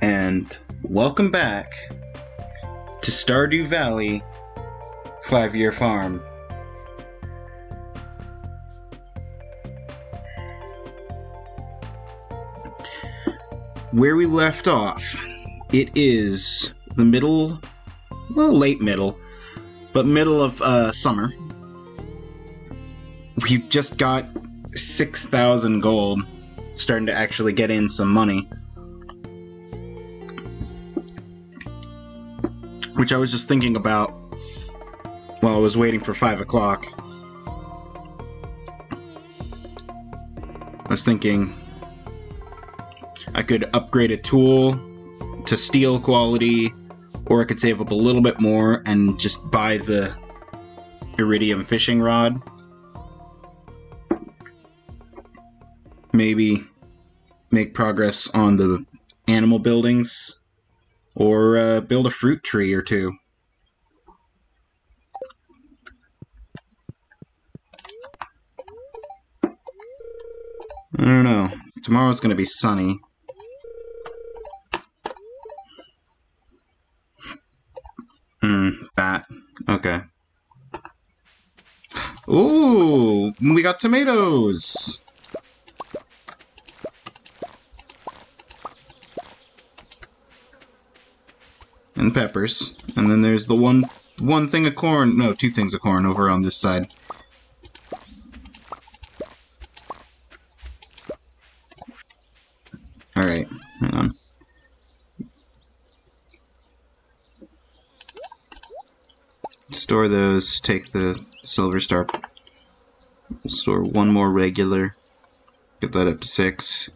and welcome back to Stardew Valley Five Year Farm. Where we left off, it is the middle, well, late middle, but middle of uh, summer. We've just got 6,000 gold, starting to actually get in some money. Which I was just thinking about while I was waiting for 5 o'clock. I was thinking I could upgrade a tool to steel quality, or I could save up a little bit more and just buy the iridium fishing rod. Maybe make progress on the animal buildings or uh, build a fruit tree or two. I don't know. Tomorrow's going to be sunny. Hmm, bat. Okay. Ooh, we got tomatoes! Peppers. And then there's the one one thing of corn, no, two things of corn over on this side. Alright, hang on. Store those, take the silver star. Store one more regular. Get that up to six.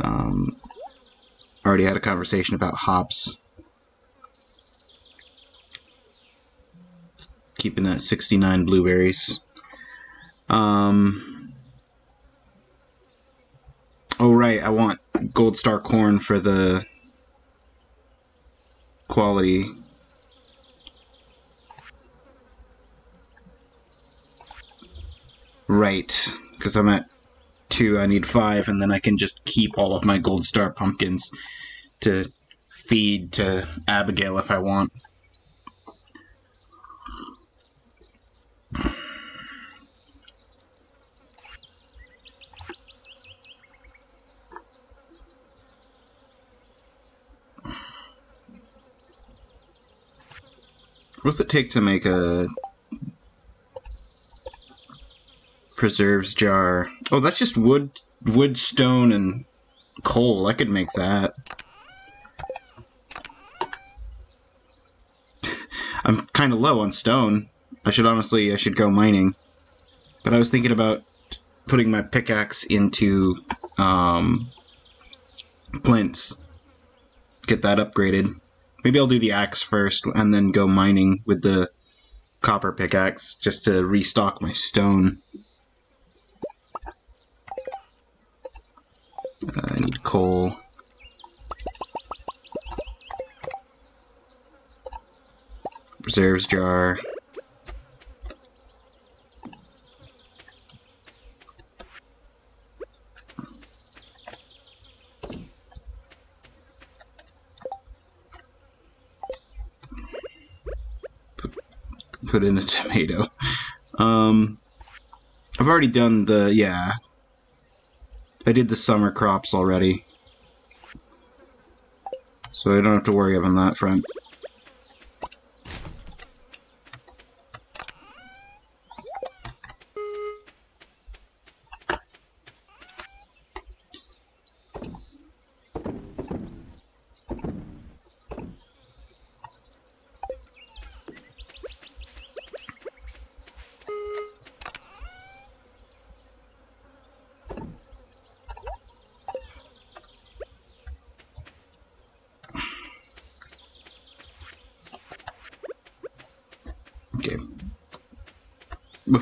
Um, already had a conversation about hops. Keeping that 69 blueberries. Um, oh, right, I want gold star corn for the quality. Right, because I'm at two, I need five, and then I can just keep all of my gold star pumpkins to feed to Abigail if I want. What's it take to make a preserves jar? Oh, that's just wood, wood, stone, and coal. I could make that. I'm kind of low on stone. I should honestly, I should go mining. But I was thinking about putting my pickaxe into um, Clint's. Get that upgraded. Maybe I'll do the axe first and then go mining with the copper pickaxe just to restock my stone. Uh, I need coal. Reserves jar. put in a tomato. Um, I've already done the, yeah. I did the summer crops already. So I don't have to worry on that front.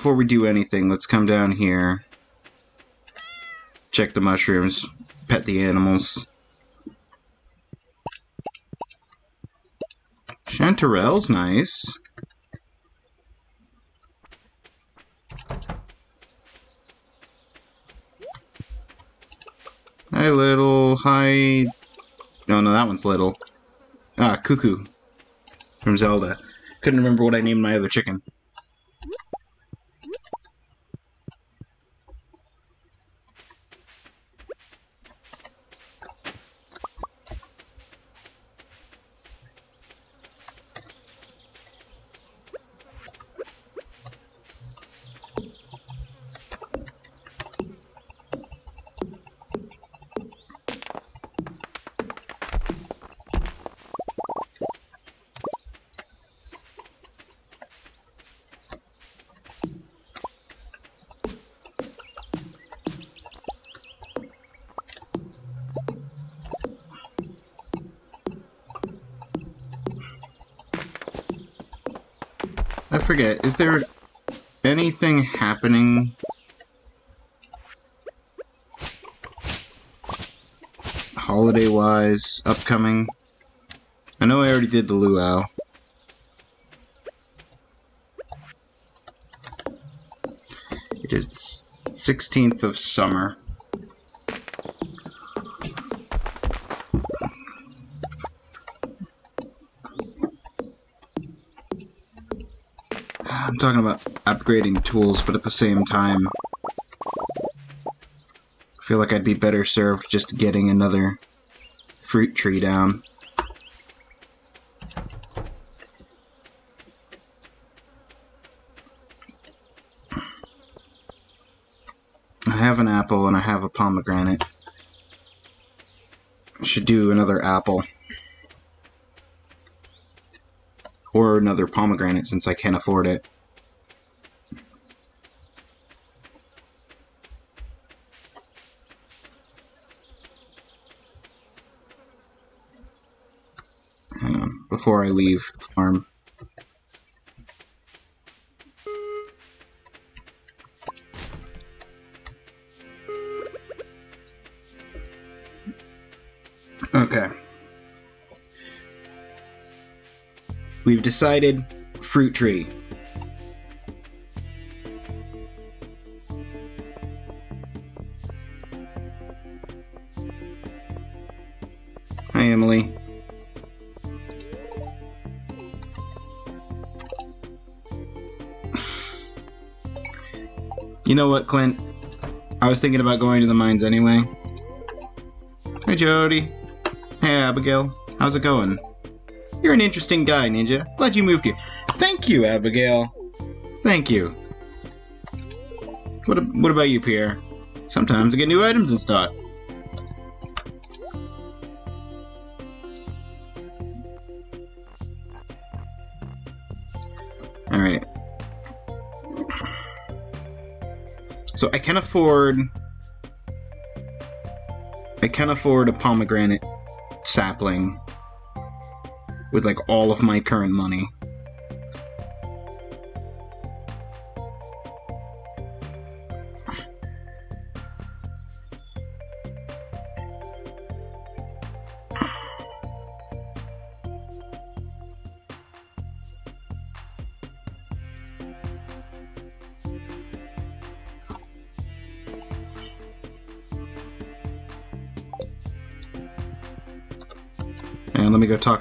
Before we do anything, let's come down here. Check the mushrooms. Pet the animals. Chanterelle's nice. Hi, little. Hi, No, no, that one's little. Ah, Cuckoo. From Zelda. Couldn't remember what I named my other chicken. Forget, is there anything happening holiday-wise upcoming? I know I already did the luau. It is 16th of summer. Talking about upgrading tools, but at the same time, I feel like I'd be better served just getting another fruit tree down. I have an apple and I have a pomegranate. I should do another apple. Or another pomegranate since I can't afford it. Hang on, before I leave the farm. Okay. We've decided fruit tree. Know what, Clint? I was thinking about going to the mines anyway. Hey, Jodi. Hey, Abigail. How's it going? You're an interesting guy, Ninja. Glad you moved here. Thank you, Abigail. Thank you. What, what about you, Pierre? Sometimes I get new items in stock. So I can afford... I can afford a pomegranate sapling with like all of my current money.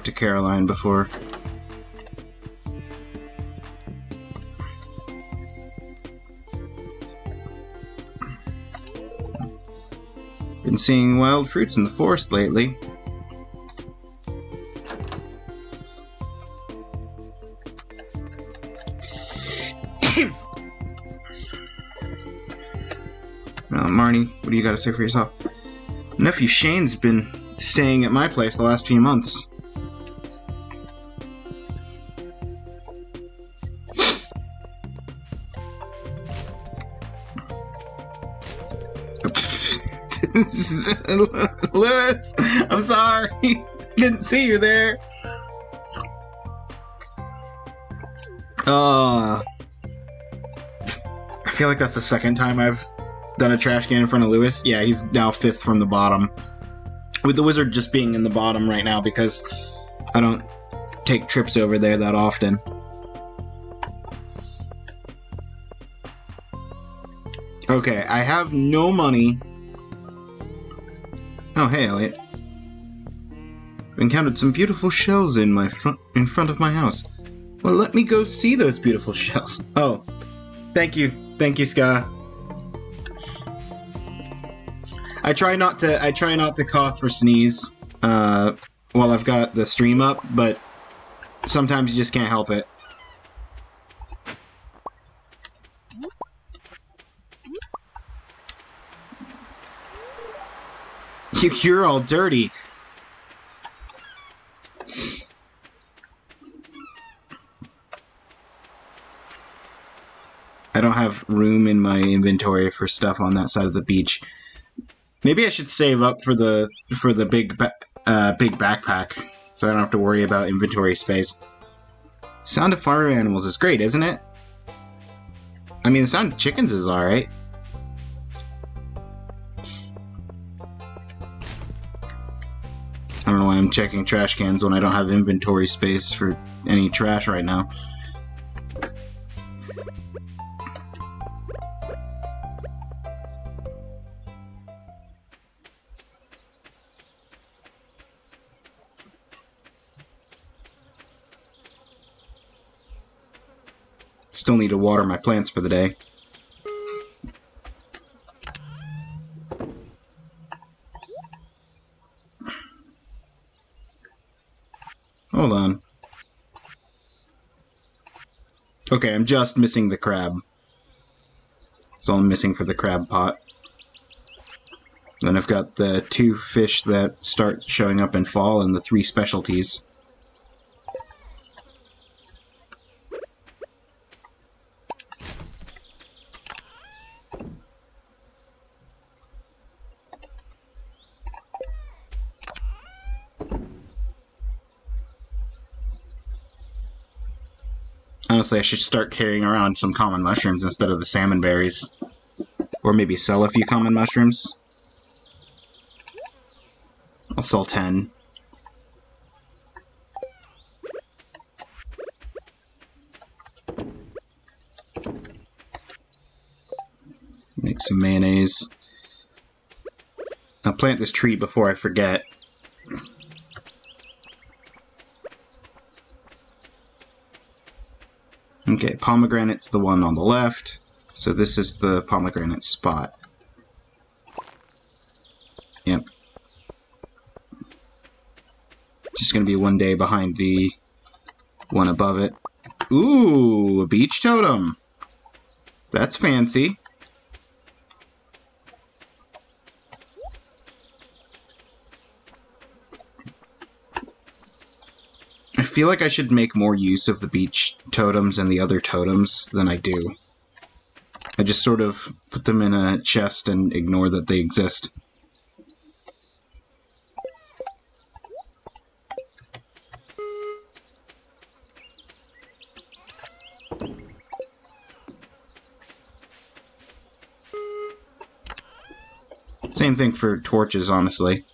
To Caroline before. Been seeing wild fruits in the forest lately. Well, Marnie, what do you got to say for yourself? Nephew Shane's been staying at my place the last few months. Lewis, I'm sorry. Didn't see you there. Uh, I feel like that's the second time I've done a trash can in front of Lewis. Yeah, he's now fifth from the bottom. With the wizard just being in the bottom right now because I don't take trips over there that often. Okay, I have no money. Oh, hey, Elliott. I've encountered some beautiful shells in my front in front of my house. Well, let me go see those beautiful shells. Oh, thank you, thank you, Ska. I try not to I try not to cough or sneeze uh, while I've got the stream up, but sometimes you just can't help it. You're all dirty. I don't have room in my inventory for stuff on that side of the beach. Maybe I should save up for the for the big uh, big backpack, so I don't have to worry about inventory space. Sound of farm animals is great, isn't it? I mean, the sound of chickens is alright. I don't know why I'm checking trash cans when I don't have inventory space for any trash right now. Still need to water my plants for the day. Hold on. Okay, I'm just missing the crab. That's all I'm missing for the crab pot. Then I've got the two fish that start showing up in fall and the three specialties. Honestly, I should start carrying around some common mushrooms instead of the salmon berries. Or maybe sell a few common mushrooms. I'll sell 10. Make some mayonnaise. I'll plant this tree before I forget. Okay, pomegranate's the one on the left. So this is the pomegranate spot. Yep. Just gonna be one day behind the one above it. Ooh, a beach totem. That's fancy. Feel like I should make more use of the beach totems and the other totems than I do. I just sort of put them in a chest and ignore that they exist. Same thing for torches, honestly.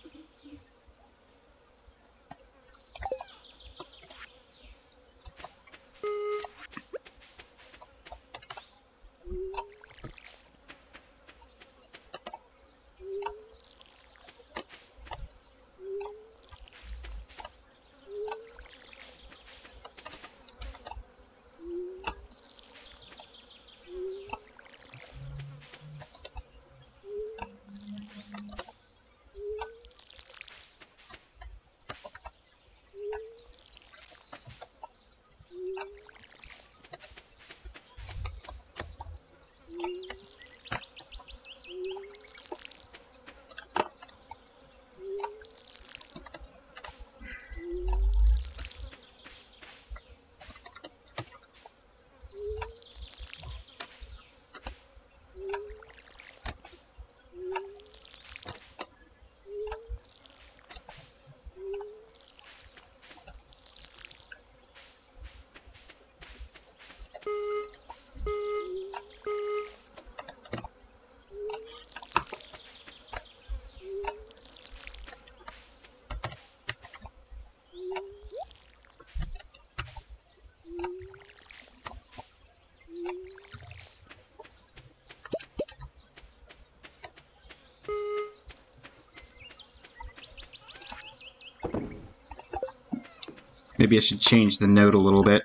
Maybe I should change the note a little bit.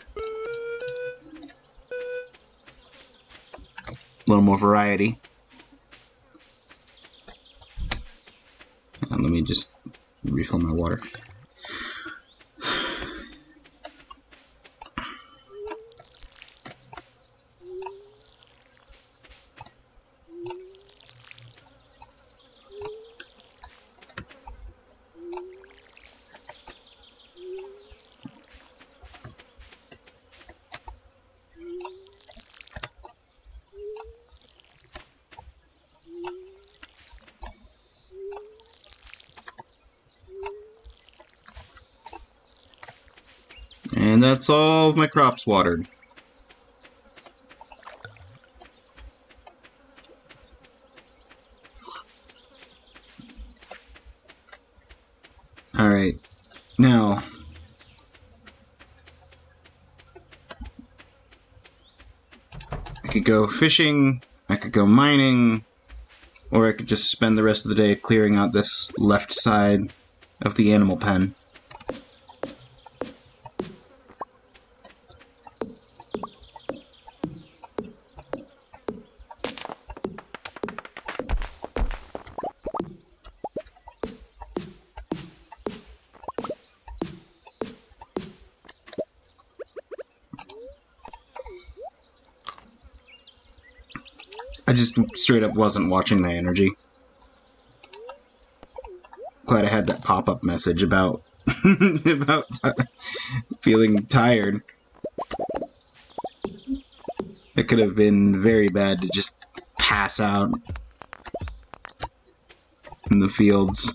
A little more variety. And let me just refill my water. And that's all of my crops watered. Alright, now... I could go fishing, I could go mining, or I could just spend the rest of the day clearing out this left side of the animal pen. Straight up wasn't watching my energy. Glad I had that pop-up message about about feeling tired. It could have been very bad to just pass out in the fields.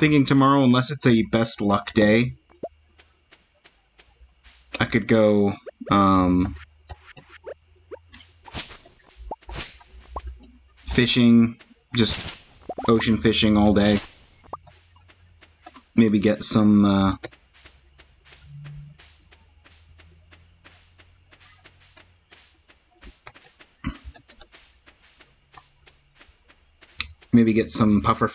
Thinking tomorrow, unless it's a best luck day, I could go, um, fishing, just ocean fishing all day. Maybe get some, uh, maybe get some puffer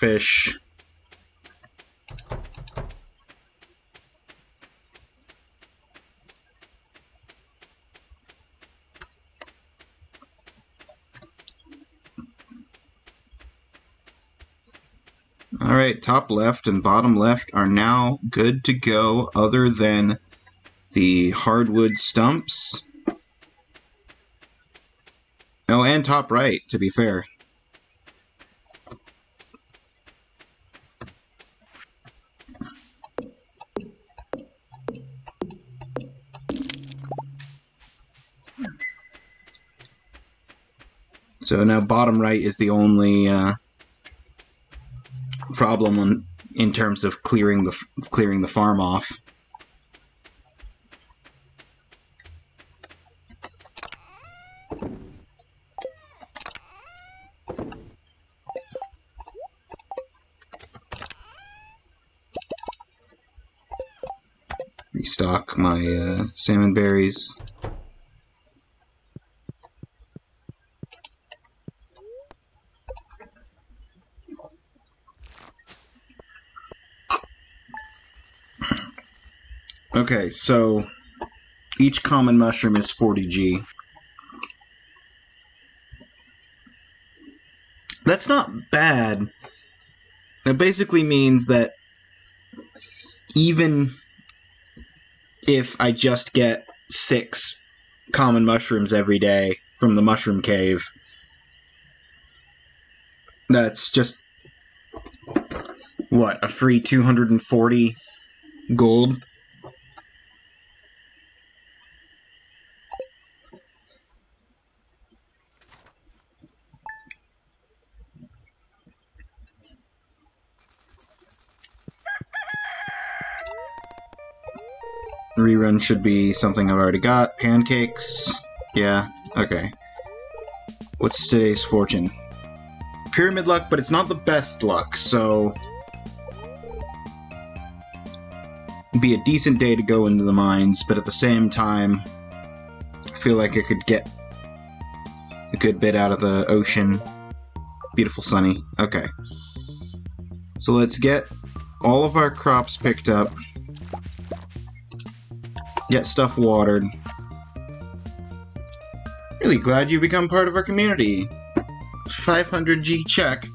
Alright, top left and bottom left are now good to go other than the hardwood stumps. Oh, and top right, to be fair. So now bottom right is the only uh, problem on, in terms of clearing the clearing the farm off. Restock my uh, salmon berries. Okay, so each common mushroom is 40G. That's not bad. That basically means that even if I just get six common mushrooms every day from the mushroom cave, that's just what, a free 240 gold? Should be something I've already got. Pancakes. Yeah, okay. What's today's fortune? pyramid luck, but it's not the best luck, so... Be a decent day to go into the mines, but at the same time, I feel like I could get a good bit out of the ocean. Beautiful sunny. Okay. So let's get all of our crops picked up. Get stuff watered. Really glad you become part of our community. 500G check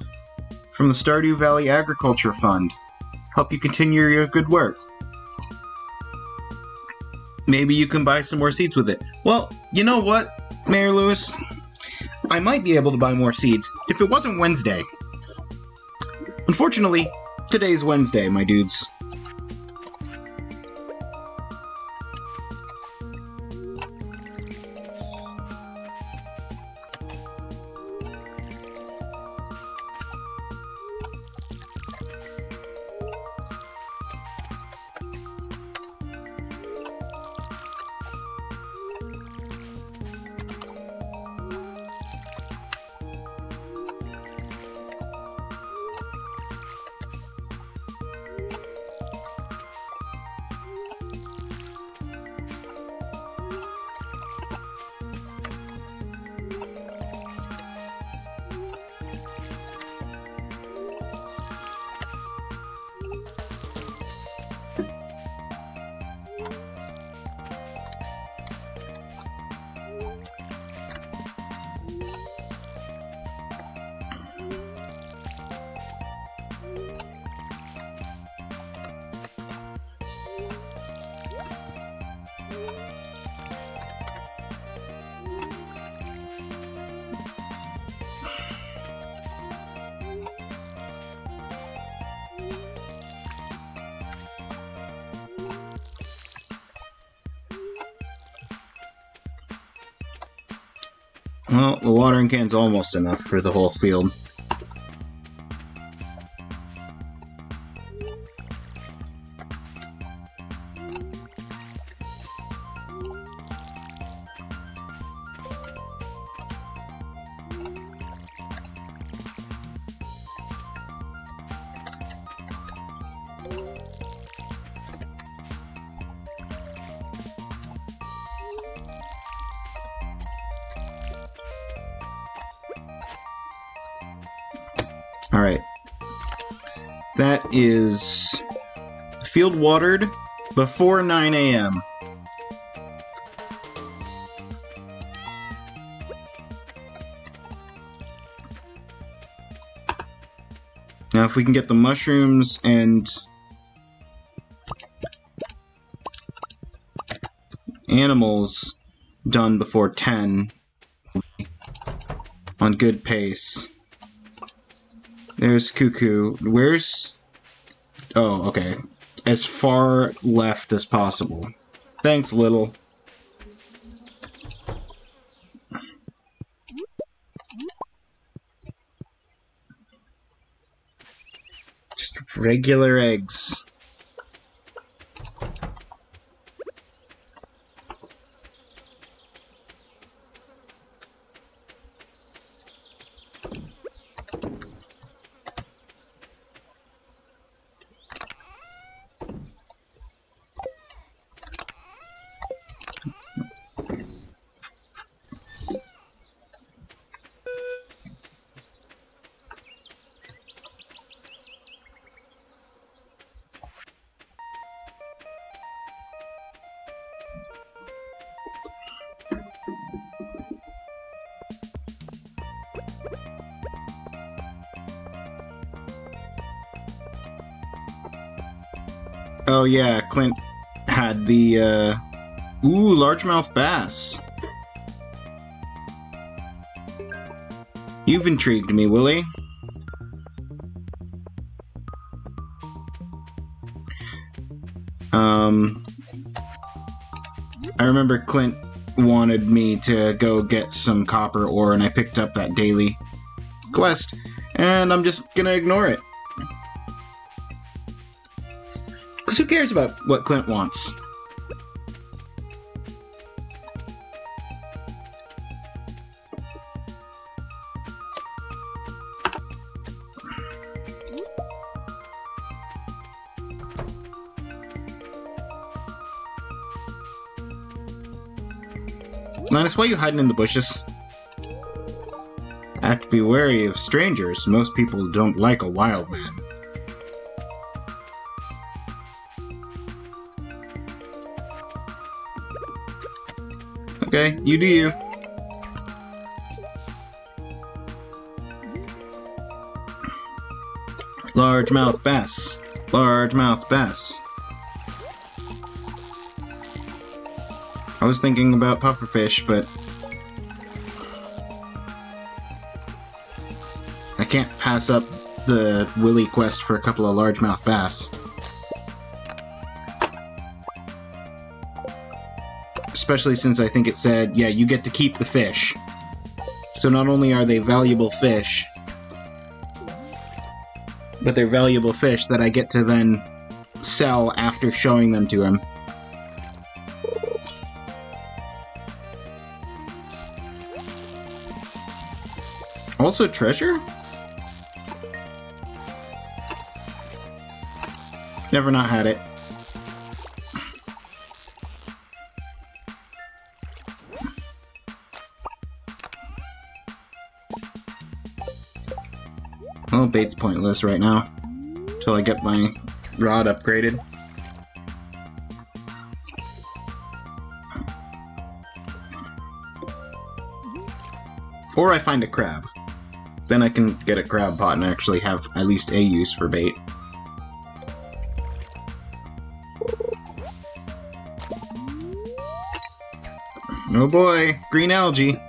from the Stardew Valley Agriculture Fund. Help you continue your good work. Maybe you can buy some more seeds with it. Well, you know what, Mayor Lewis? I might be able to buy more seeds if it wasn't Wednesday. Unfortunately, today's Wednesday, my dudes. Well, the watering can's almost enough for the whole field. Watered before 9 a.m. Now if we can get the mushrooms and animals done before 10 on good pace. There's Cuckoo. Where's... Oh, okay. As far left as possible. Thanks, Little. Just regular eggs. Yeah, Clint had the uh Ooh, largemouth bass. You've intrigued me, Willy. Um I remember Clint wanted me to go get some copper ore and I picked up that daily quest and I'm just gonna ignore it. cares about what Clint wants? Linus, why are you hiding in the bushes? I have to be wary of strangers. Most people don't like a wild man. Okay, you do you. Largemouth bass. Largemouth bass. I was thinking about pufferfish, but I can't pass up the Willy quest for a couple of largemouth bass. Especially since I think it said, yeah, you get to keep the fish. So not only are they valuable fish, but they're valuable fish that I get to then sell after showing them to him. Also treasure? Never not had it. Bait's pointless right now. Until I get my rod upgraded. Or I find a crab. Then I can get a crab pot and actually have at least a use for bait. Oh boy, green algae.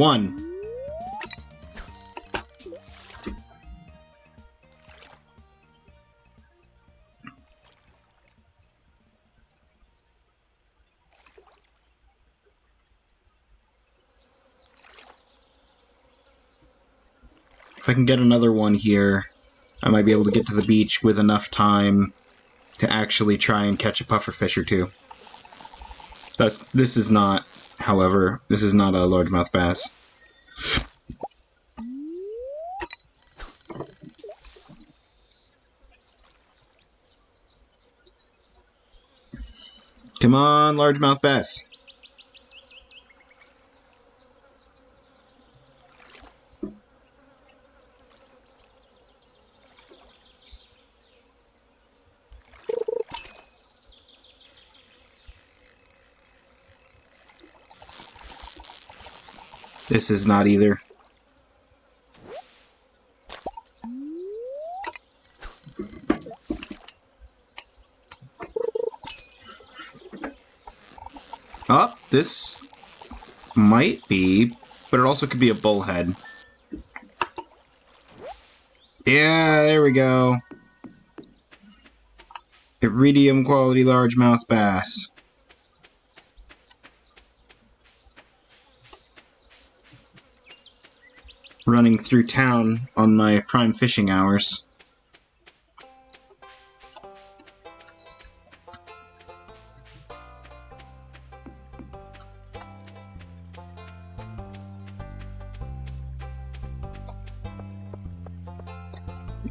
One. If I can get another one here, I might be able to get to the beach with enough time to actually try and catch a pufferfish or two. That's, this is not, however, this is not a largemouth bass. Come on, largemouth bass. This is not either. Oh, this might be, but it also could be a bullhead. Yeah, there we go. Iridium quality largemouth bass. Running through town on my prime fishing hours.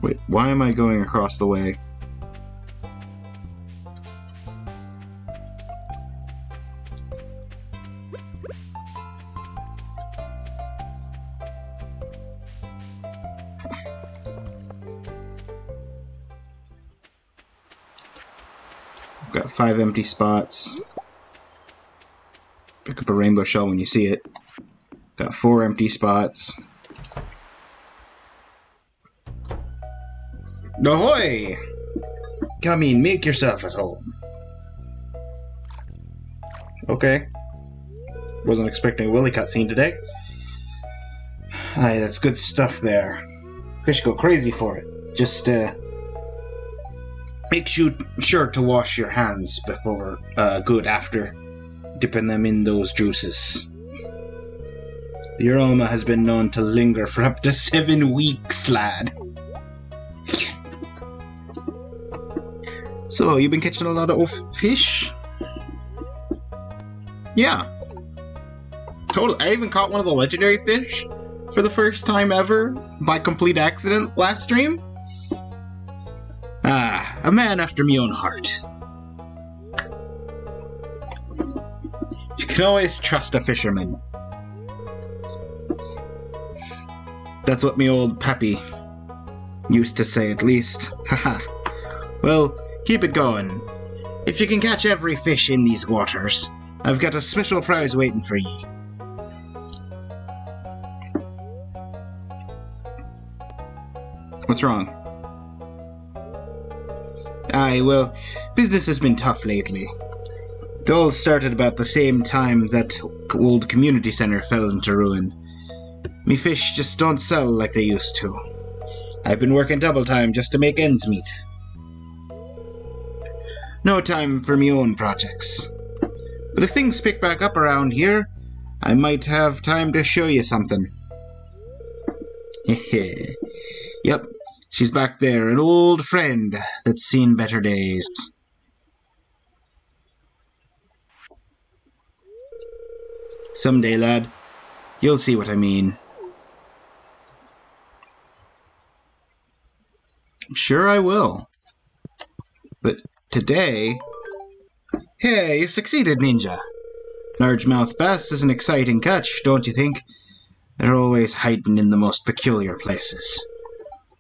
Wait, why am I going across the way? Empty spots. Pick up a rainbow shell when you see it. Got four empty spots. Ahoy! Come in, make yourself at home. Okay. Wasn't expecting a Willy cutscene today. Aye, that's good stuff there. Fish go crazy for it. Just, uh... Make you sure to wash your hands before, uh, good after dipping them in those juices. The aroma has been known to linger for up to seven weeks, lad. So, you've been catching a lot of fish? Yeah. Totally. I even caught one of the legendary fish for the first time ever by complete accident last stream. A man after me own heart. You can always trust a fisherman. That's what me old Pappy used to say, at least. Haha. well, keep it going. If you can catch every fish in these waters, I've got a special prize waiting for ye. What's wrong? Well, business has been tough lately. It all started about the same time that old community centre fell into ruin. Me fish just don't sell like they used to. I've been working double time just to make ends meet. No time for me own projects. But if things pick back up around here, I might have time to show you something. yep, she's back there, an old friend that's seen better days. Someday, lad, you'll see what I mean. I'm sure I will. But today... Hey, you succeeded, Ninja. Largemouth bass is an exciting catch, don't you think? They're always hiding in the most peculiar places.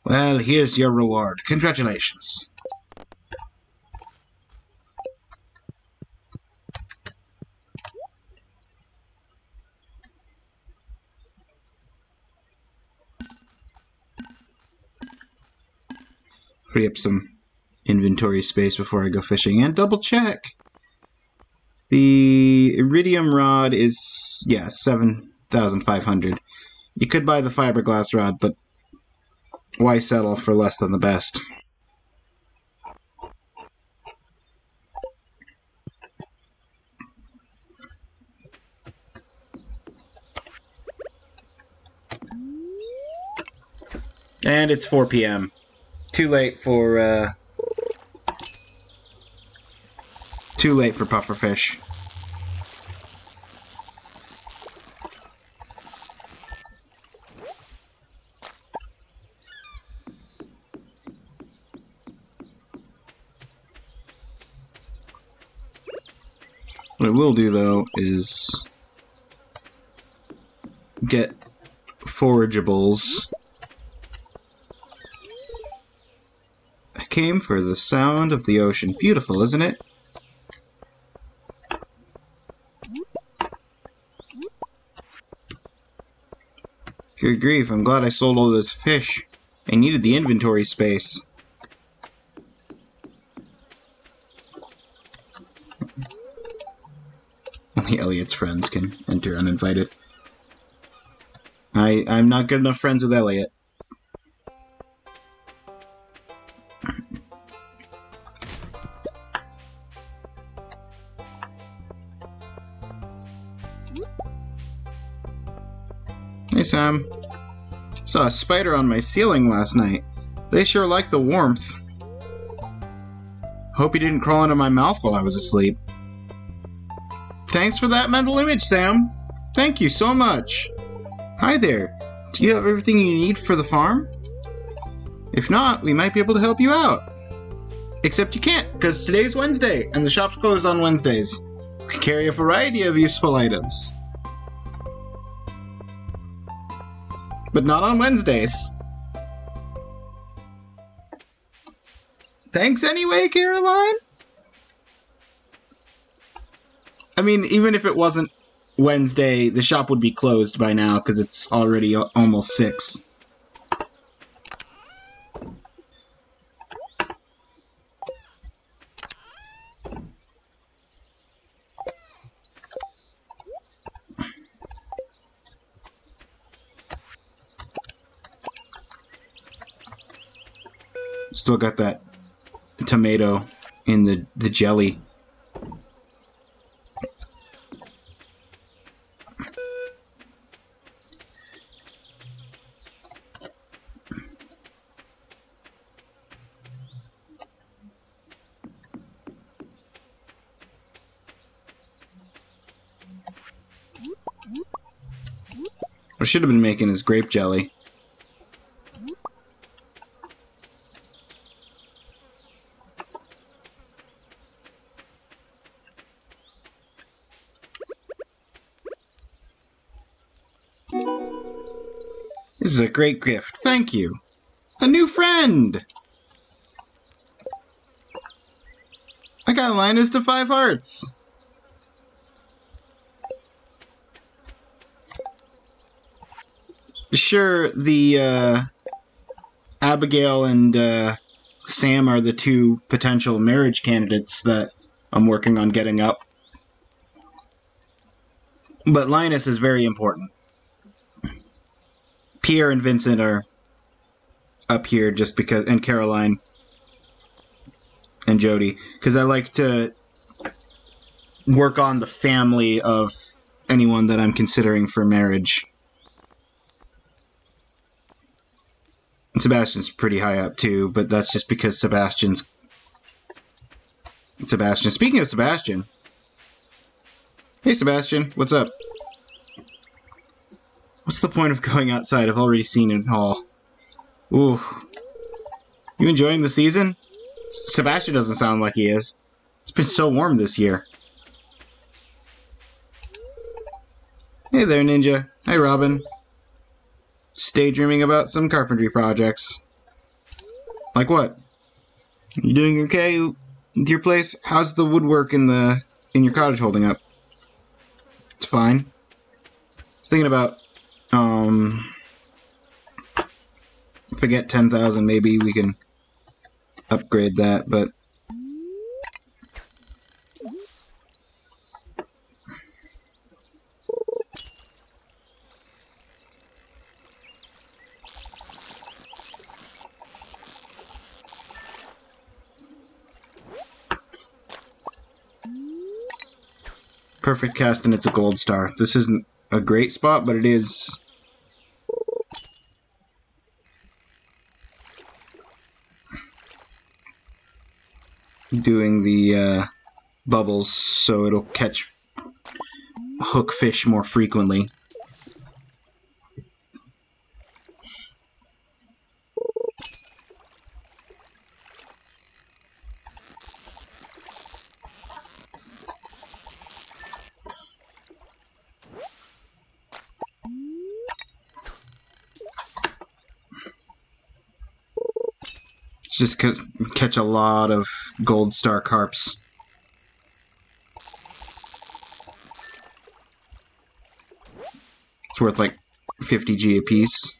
Well, here's your reward. Congratulations. free up some inventory space before I go fishing and double check. The iridium rod is, yeah, 7,500. You could buy the fiberglass rod, but why settle for less than the best? And it's 4 p.m too late for uh, too late for pufferfish. What I will do though is get forageables I came for the sound of the ocean. Beautiful, isn't it? Good grief, I'm glad I sold all those fish. I needed the inventory space. Elliott's friends can enter uninvited. I, I'm not good enough friends with Elliot. Hey, Sam. Saw a spider on my ceiling last night. They sure like the warmth. Hope he didn't crawl into my mouth while I was asleep. Thanks for that mental image, Sam. Thank you so much. Hi there. Do you have everything you need for the farm? If not, we might be able to help you out. Except you can't, because today's Wednesday, and the shop's closed on Wednesdays. We carry a variety of useful items. but not on Wednesdays. Thanks anyway, Caroline. I mean, even if it wasn't Wednesday, the shop would be closed by now because it's already almost 6. Still got that tomato in the, the jelly. Should have been making his grape jelly. This is a great gift. Thank you. A new friend! I got Linus to five hearts. Sure, the uh, Abigail and uh, Sam are the two potential marriage candidates that I'm working on getting up. But Linus is very important. Pierre and Vincent are up here just because, and Caroline and Jodi, because I like to work on the family of anyone that I'm considering for marriage. Sebastian's pretty high up too, but that's just because Sebastian's Sebastian. Speaking of Sebastian, hey Sebastian, what's up? What's the point of going outside? I've already seen it all. Ooh. You enjoying the season? Sebastian doesn't sound like he is. It's been so warm this year. Hey there, Ninja. Hi, Robin. Just daydreaming about some carpentry projects. Like what? You doing okay with your place? How's the woodwork in the in your cottage holding up? It's fine. I was thinking about um forget 10,000 maybe we can upgrade that, but perfect cast and it's a gold star. This isn't a great spot, but it is doing the uh, bubbles so it'll catch hook fish more frequently. Just catch a lot of gold star carps. It's worth like 50 G a piece.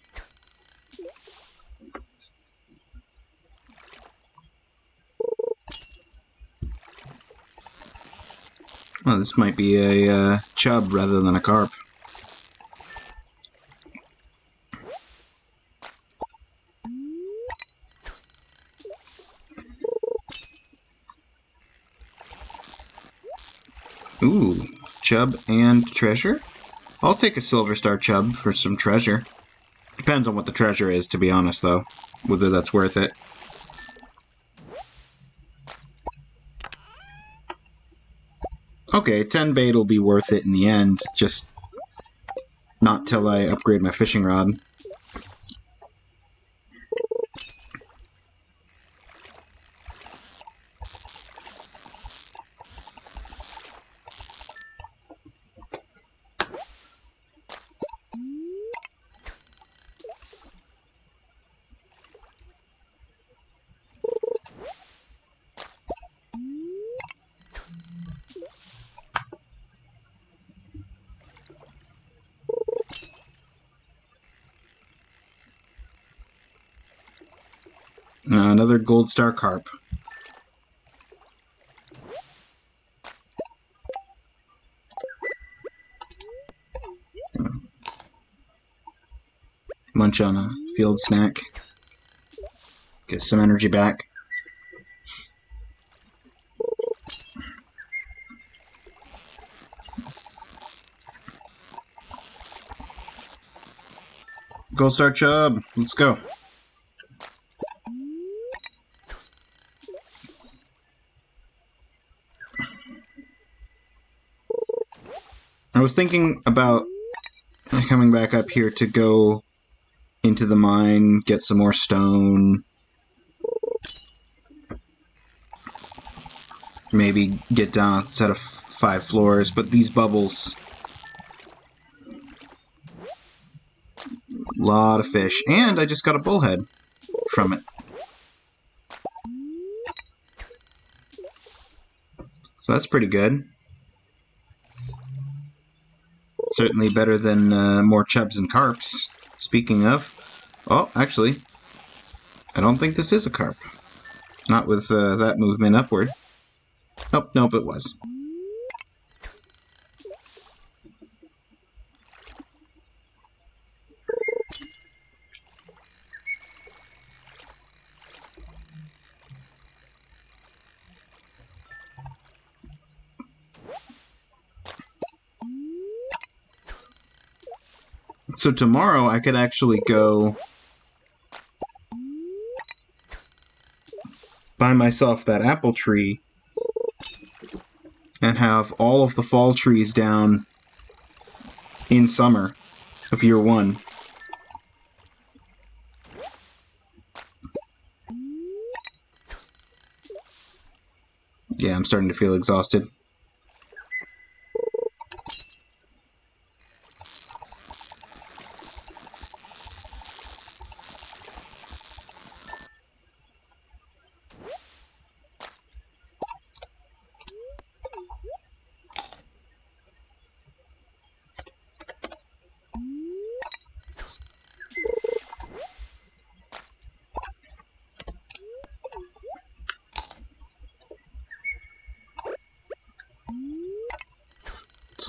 Well, this might be a uh, chub rather than a carp. Ooh, chub and treasure? I'll take a silver star chub for some treasure. Depends on what the treasure is, to be honest, though. Whether that's worth it. Okay, 10 bait will be worth it in the end, just not till I upgrade my fishing rod. Uh, another gold star carp. Munch on a field snack. Get some energy back. Gold Star Chub, let's go. I was thinking about coming back up here to go into the mine, get some more stone. Maybe get down a set of five floors, but these bubbles... lot of fish. And I just got a bullhead from it. So that's pretty good. Certainly better than uh, more chubs and carps. Speaking of... Oh, actually, I don't think this is a carp. Not with uh, that movement upward. Nope, nope, it was. So tomorrow I could actually go buy myself that apple tree and have all of the fall trees down in summer of year one. Yeah, I'm starting to feel exhausted.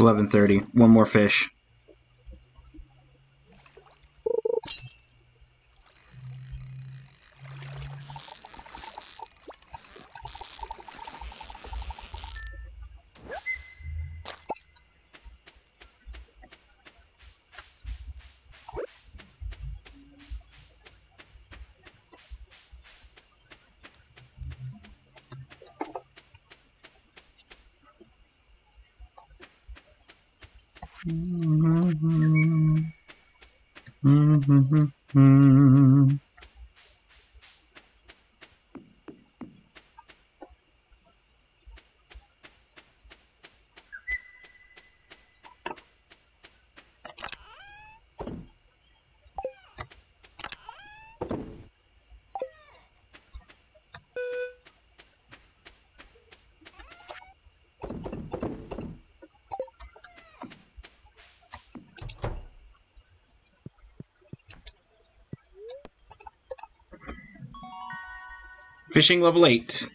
It's 11.30. One more fish. Fishing level 8.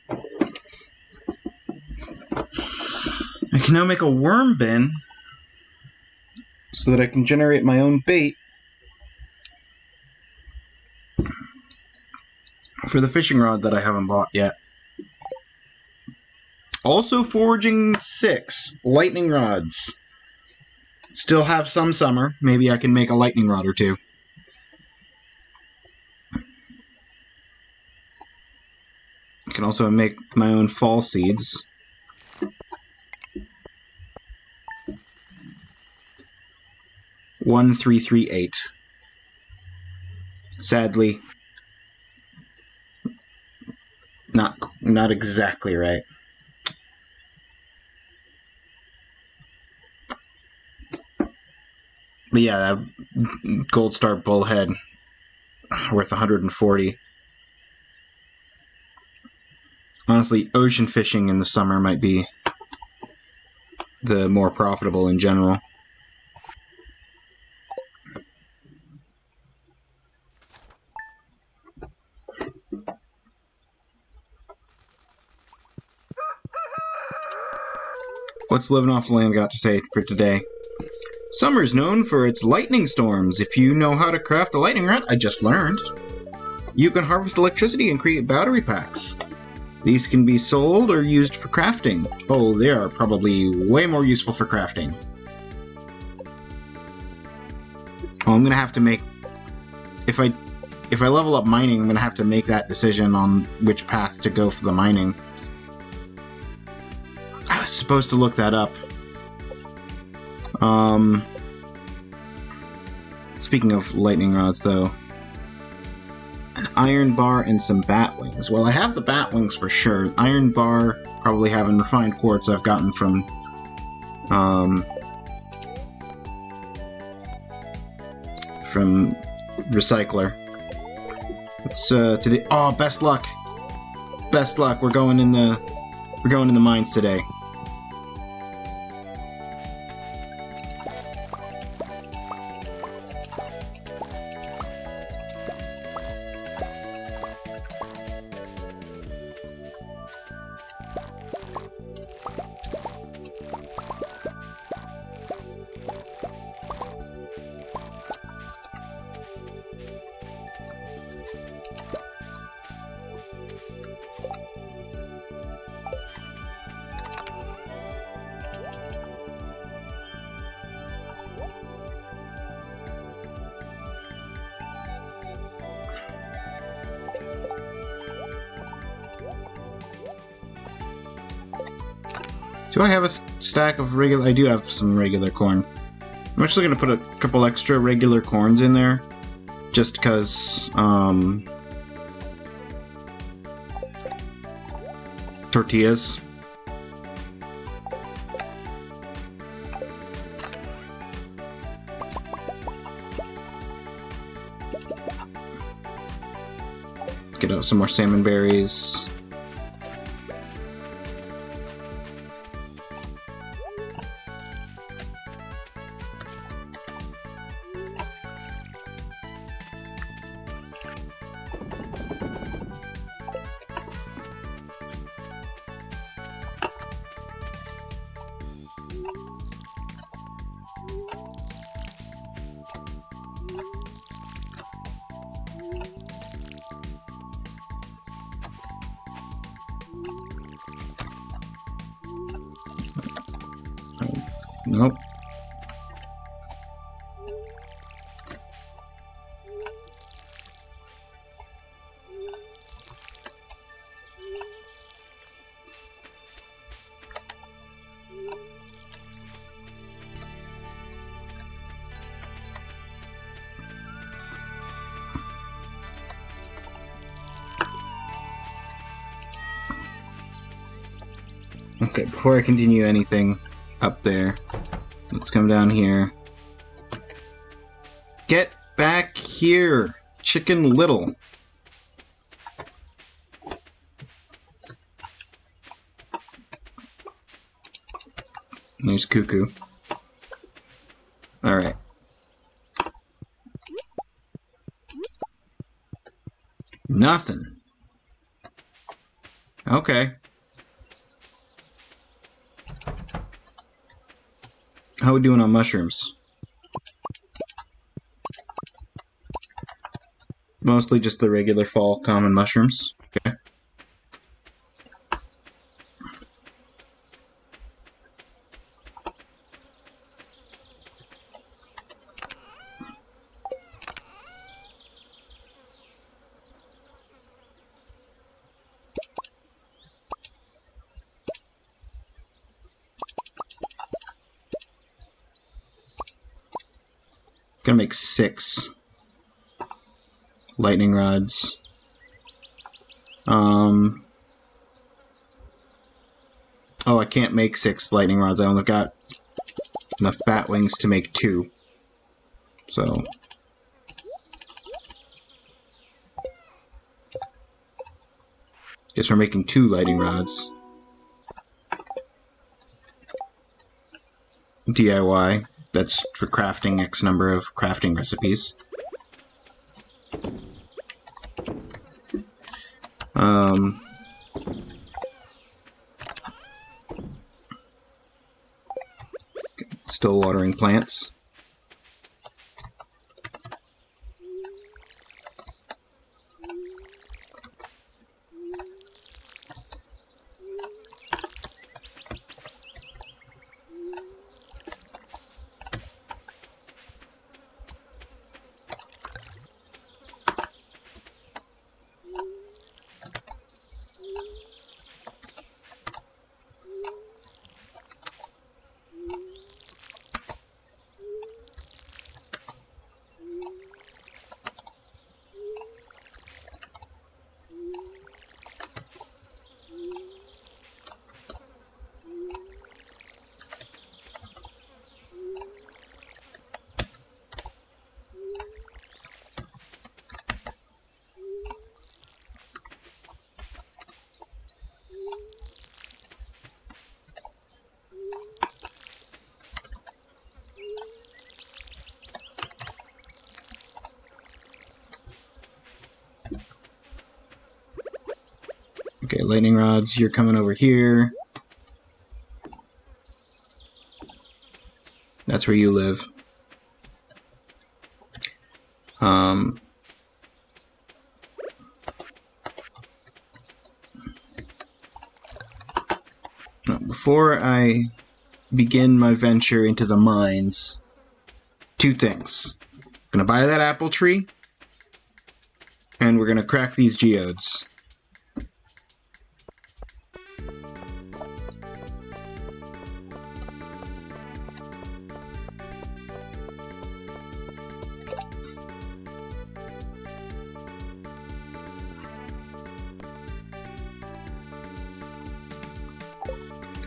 I can now make a worm bin so that I can generate my own bait for the fishing rod that I haven't bought yet. Also forging 6 lightning rods. Still have some summer. Maybe I can make a lightning rod or two. Can also make my own fall seeds. One three three eight. Sadly, not not exactly right. But yeah, gold star bullhead worth 140 honestly, ocean fishing in the summer might be the more profitable in general. What's Living Off the Land got to say for today? Summer's known for its lightning storms. If you know how to craft a lightning rod, I just learned. You can harvest electricity and create battery packs. These can be sold or used for crafting. Oh, they are probably way more useful for crafting. Oh, I'm gonna have to make... If I if I level up mining, I'm gonna have to make that decision on which path to go for the mining. I was supposed to look that up. Um, speaking of lightning rods, though, iron bar and some bat wings. Well, I have the bat wings for sure. Iron bar probably having refined quartz I've gotten from um, from recycler. It's uh today. Oh, best luck. Best luck. We're going in the we're going in the mines today. Stack of regular? I do have some regular corn. I'm actually going to put a couple extra regular corns in there, just because, um, tortillas. Get out some more salmon berries. Before I continue anything up there, let's come down here. Get back here, Chicken Little. There's Cuckoo. Alright. Nothing. Okay. How we doing on mushrooms? Mostly just the regular fall common mushrooms. Okay. Gonna make six lightning rods. Um. Oh, I make six lightning rods. I only got enough bat wings to make two. So. Guess we're making two lightning rods. DIY. That's for crafting X number of crafting recipes. Um, still watering plants. You're coming over here. That's where you live. Um, before I begin my venture into the mines, two things. I'm gonna buy that apple tree, and we're gonna crack these geodes.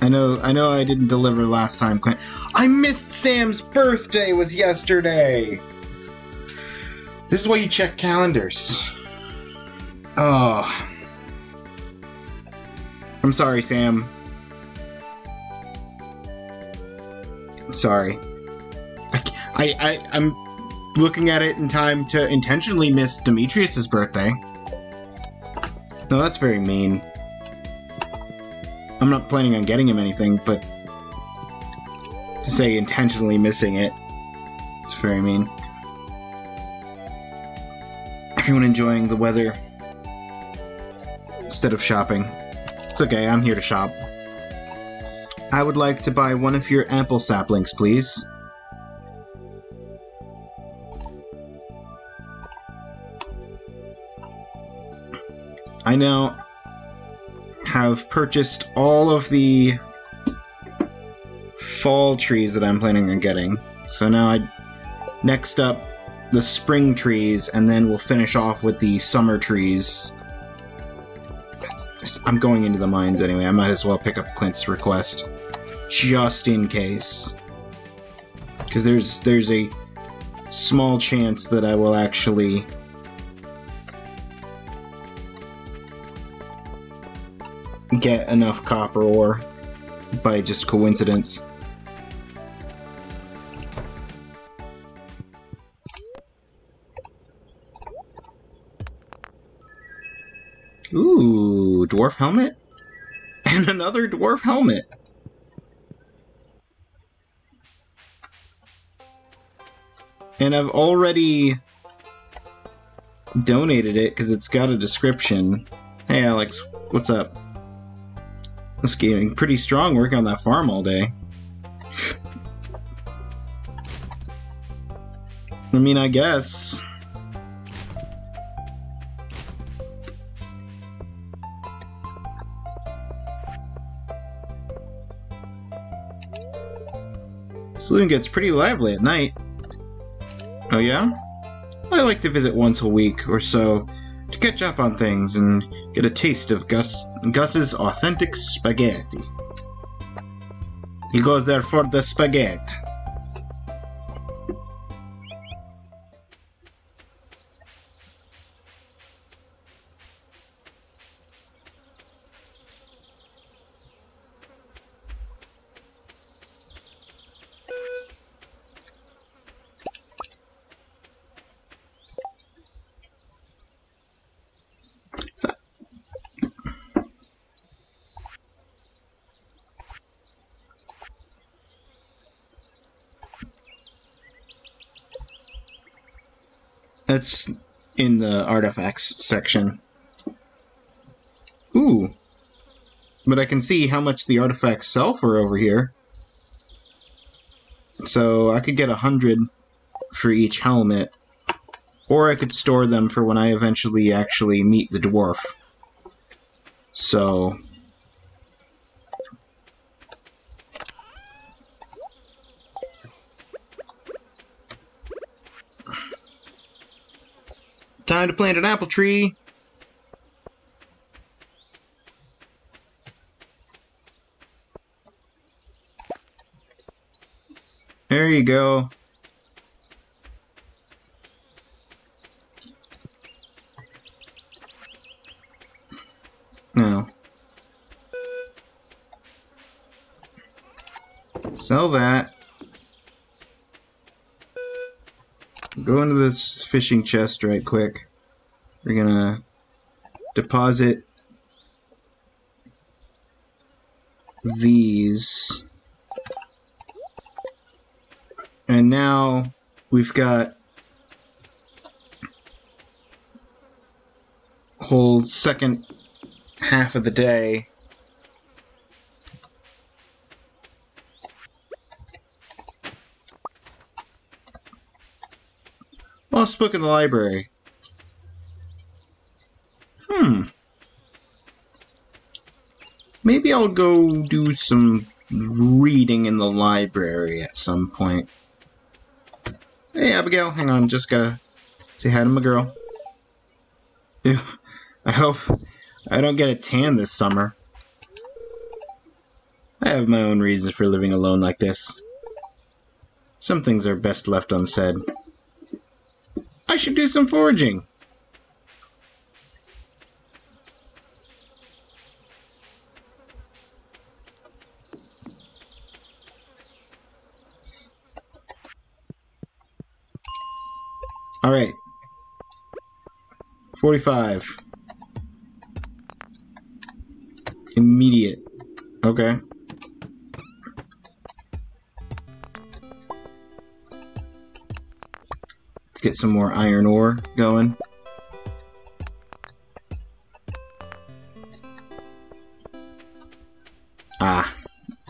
I know I know I didn't deliver last time, Clint. I missed Sam's birthday was yesterday. This is why you check calendars. Oh. I'm sorry, Sam. I'm sorry. I, I, I, I'm looking at it in time to intentionally miss Demetrius's birthday. No, that's very mean. I'm not planning on getting him anything, but to say intentionally missing it, it's very mean. Everyone enjoying the weather instead of shopping. It's okay, I'm here to shop. I would like to buy one of your ample saplings, please. I now have purchased all of the fall trees that I'm planning on getting. So now I next up the spring trees and then we'll finish off with the summer trees. I'm going into the mines anyway. I might as well pick up Clint's request just in case. Cuz there's there's a small chance that I will actually get enough copper ore by just coincidence. Ooh, dwarf helmet? And another dwarf helmet. And I've already donated it because it's got a description. Hey Alex, what's up? This gaming pretty strong working on that farm all day. I mean, I guess. Saloon gets pretty lively at night. Oh yeah? I like to visit once a week or so catch up on things and get a taste of Gus Gus's authentic spaghetti. He goes there for the spaghetti. That's in the artifacts section. Ooh. But I can see how much the artifacts sell for over here. So I could get a hundred for each helmet. Or I could store them for when I eventually actually meet the dwarf. So... Time to plant an apple tree. There you go. Now. Sell that. Go into this fishing chest right quick. We're gonna deposit these. And now we've got whole second half of the day. Lost book in the library. Hmm. Maybe I'll go do some reading in the library at some point. Hey, Abigail, hang on, just gotta say hi to my girl. Ew, I hope I don't get a tan this summer. I have my own reasons for living alone like this. Some things are best left unsaid. I should do some foraging. Alright. 45. Immediate. Okay. Let's get some more iron ore going. Ah,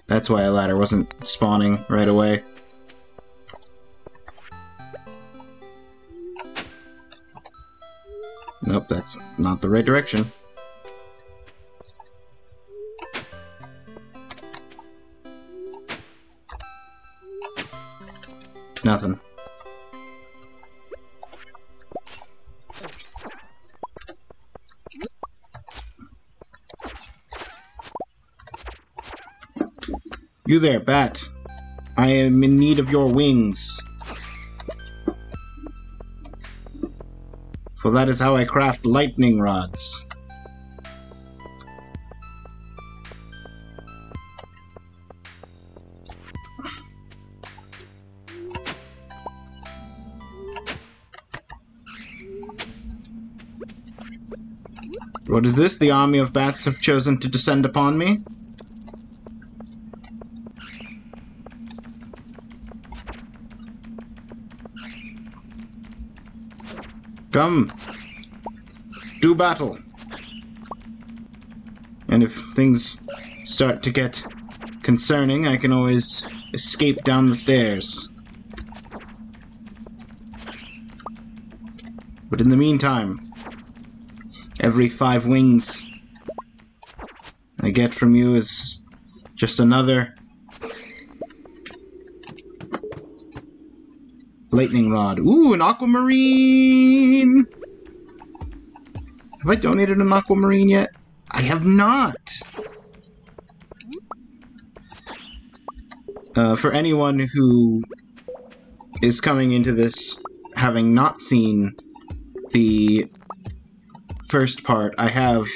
that's why a ladder wasn't spawning right away. That's not the right direction. Nothing. You there, bat. I am in need of your wings. For that is how I craft lightning rods. What is this? The army of bats have chosen to descend upon me? Come. Do battle. And if things start to get concerning, I can always escape down the stairs. But in the meantime, every five wings I get from you is just another lightning rod. Ooh, an aquamarine! Have I donated an aquamarine yet? I have not! Uh, for anyone who is coming into this having not seen the first part, I have...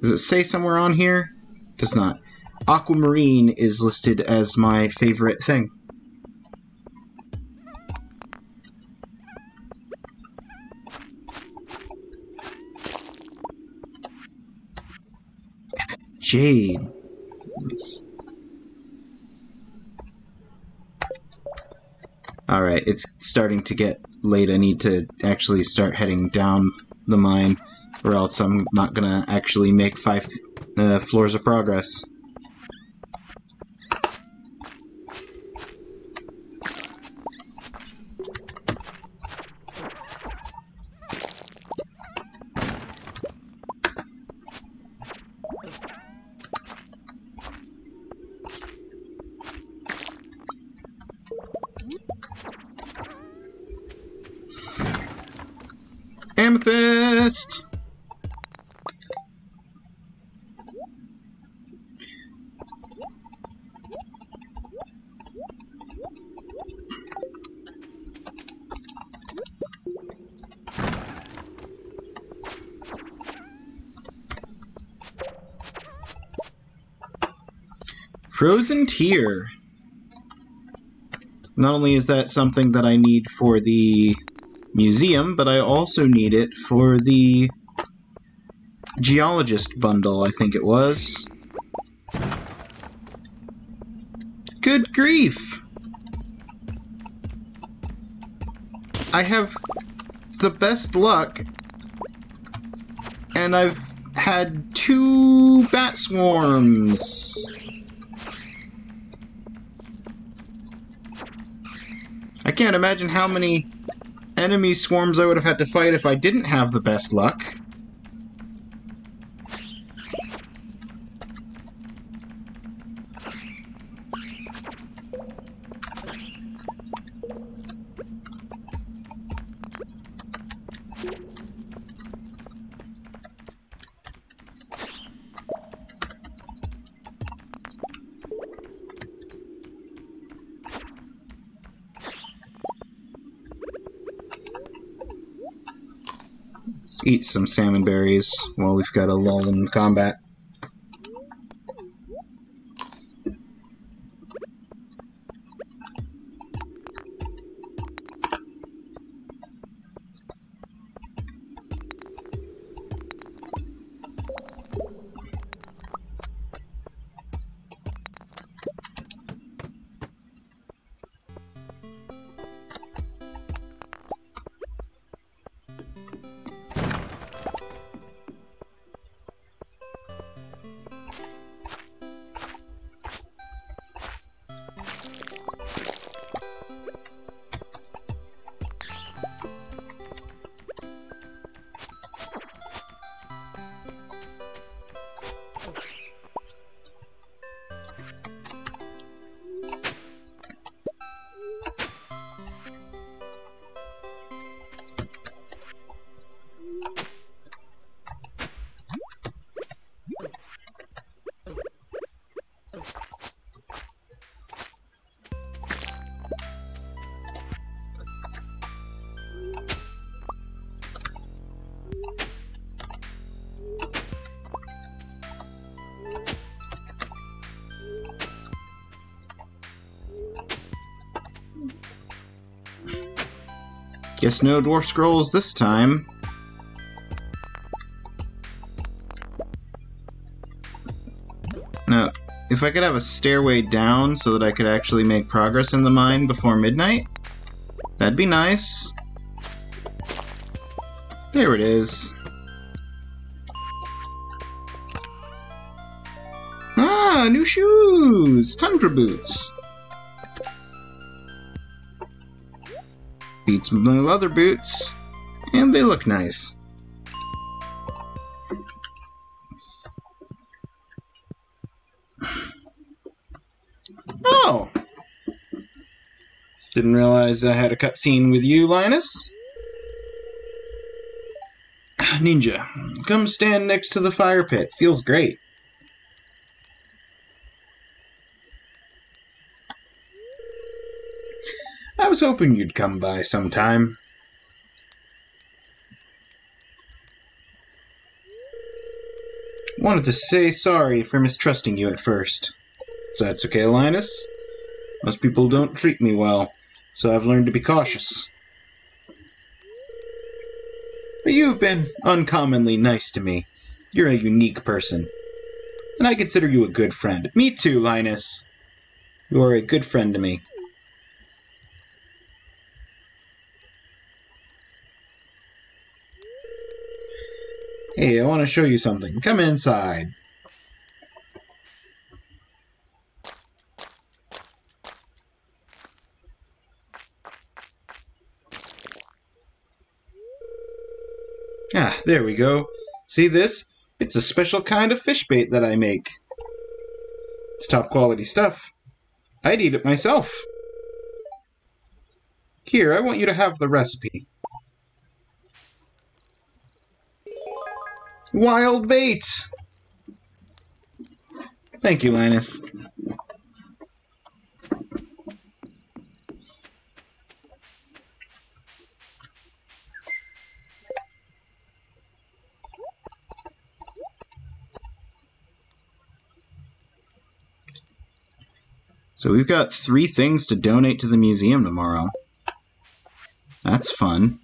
Does it say somewhere on here? Does not. Aquamarine is listed as my favorite thing. Jade. Nice. Alright, it's starting to get late. I need to actually start heading down the mine, or else I'm not gonna actually make five uh, floors of progress. Frozen Tear. Not only is that something that I need for the museum, but I also need it for the geologist bundle, I think it was. Good grief! I have the best luck, and I've had two bat swarms. I can't imagine how many enemy swarms I would have had to fight if I didn't have the best luck. Some salmon berries while we've got a lull in combat. No dwarf scrolls this time. Now, if I could have a stairway down so that I could actually make progress in the mine before midnight, that'd be nice. There it is. Ah, new shoes! Tundra boots! My leather boots, and they look nice. Oh! Didn't realize I had a cutscene with you, Linus. Ninja, come stand next to the fire pit. Feels great. Was hoping you'd come by sometime. Wanted to say sorry for mistrusting you at first. So that's okay, Linus. Most people don't treat me well, so I've learned to be cautious. But you've been uncommonly nice to me. You're a unique person. And I consider you a good friend. Me too, Linus. You are a good friend to me. Hey, I want to show you something. Come inside. Ah, there we go. See this? It's a special kind of fish bait that I make. It's top quality stuff. I'd eat it myself. Here, I want you to have the recipe. Wild bait! Thank you, Linus. So we've got three things to donate to the museum tomorrow. That's fun.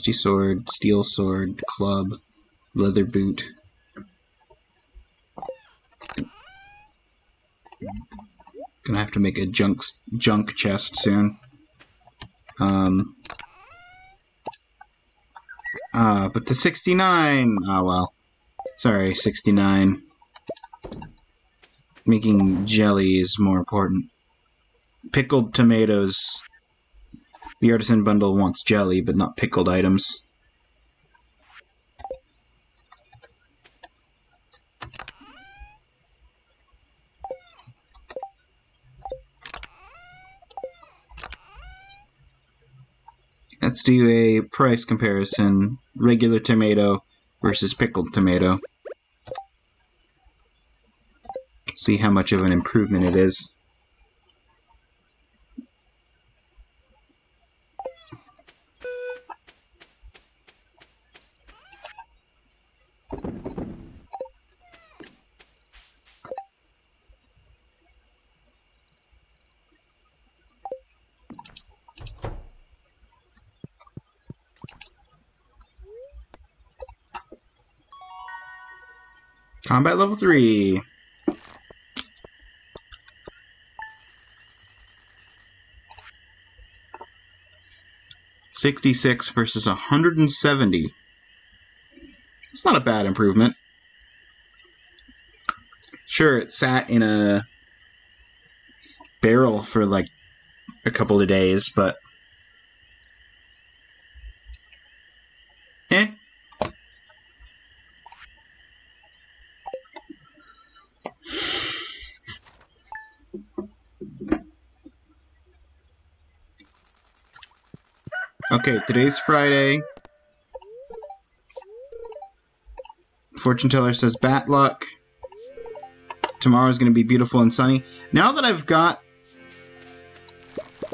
Rusty sword, steel sword, club, leather boot. Gonna have to make a junk junk chest soon. Um. Uh, but the 69! Oh well. Sorry, 69. Making jelly is more important. Pickled tomatoes. The artisan bundle wants jelly, but not pickled items. Let's do a price comparison. Regular tomato versus pickled tomato. See how much of an improvement it is. Combat level 3. Sixty-six versus hundred and seventy. It's not a bad improvement. Sure, it sat in a barrel for like a couple of days, but eh. Okay, today's Friday. Fortune teller says bat luck. Tomorrow's going to be beautiful and sunny. Now that I've got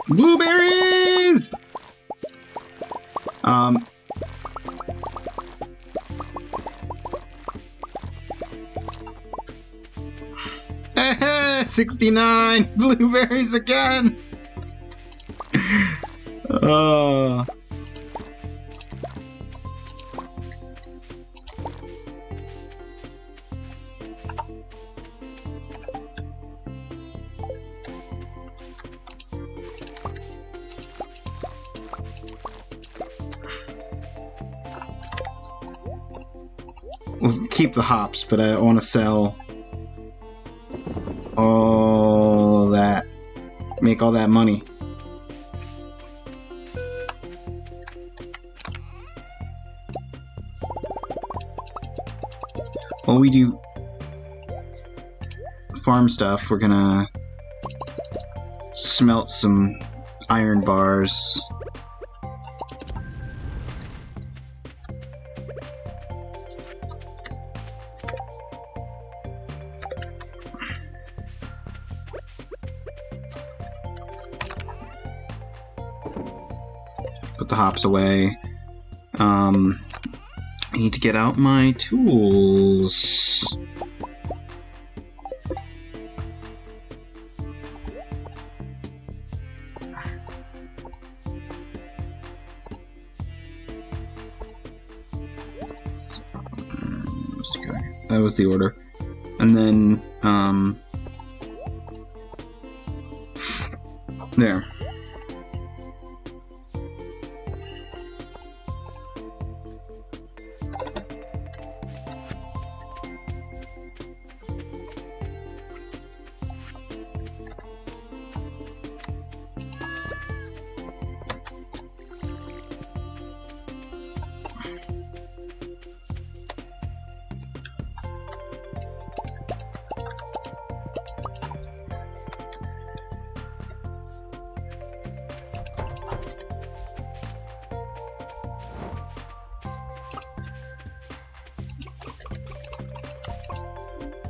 blueberries, um, Sixty-nine blueberries again. Oh. the hops, but I want to sell all that. Make all that money. While we do farm stuff, we're gonna smelt some iron bars. Away. Um, I need to get out my tools. That was the order. And then, um,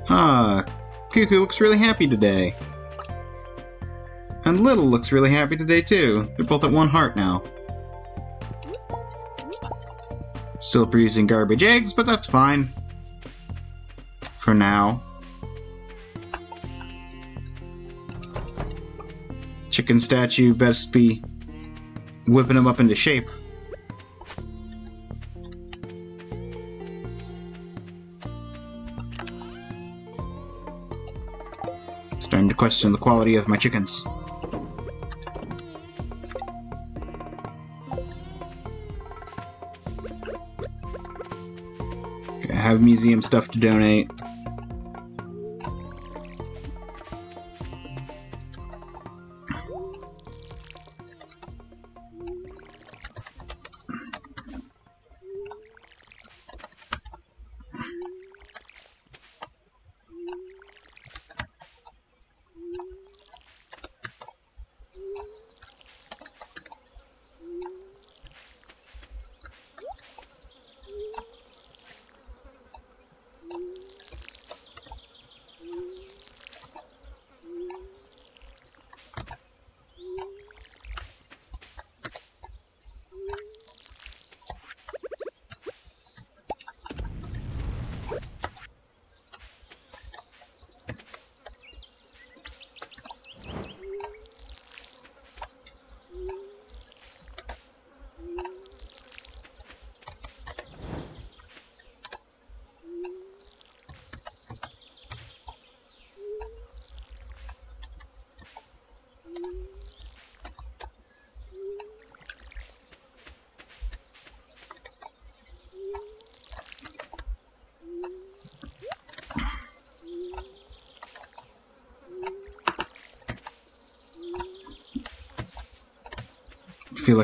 Ah, Cuckoo looks really happy today. And Little looks really happy today too. They're both at one heart now. Still producing garbage eggs, but that's fine. For now. Chicken statue best be whipping him up into shape. Question the quality of my chickens. Okay, I have museum stuff to donate.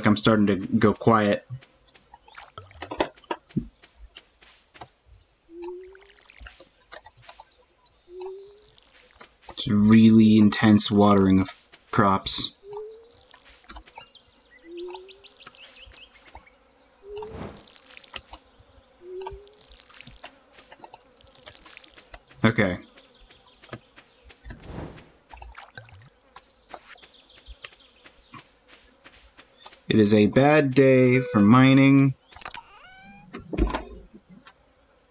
Like I'm starting to go quiet. It's really intense watering of crops. Okay. It is a bad day for mining.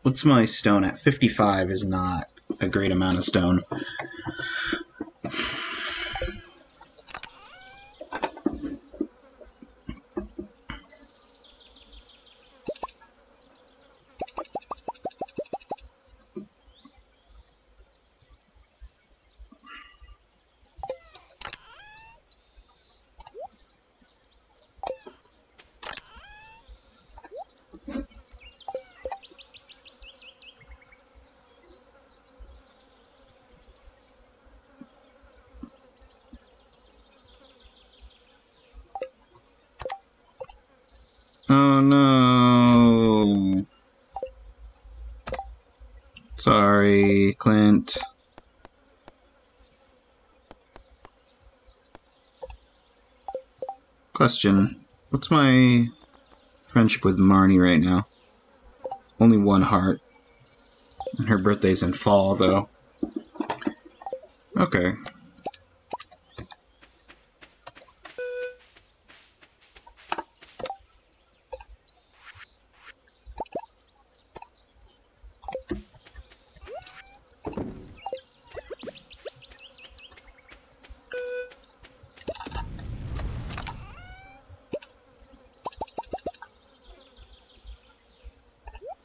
What's my stone at? 55 is not a great amount of stone. Oh no. Sorry, Clint. Question. What's my friendship with Marnie right now? Only one heart. And her birthday's in fall, though. Okay.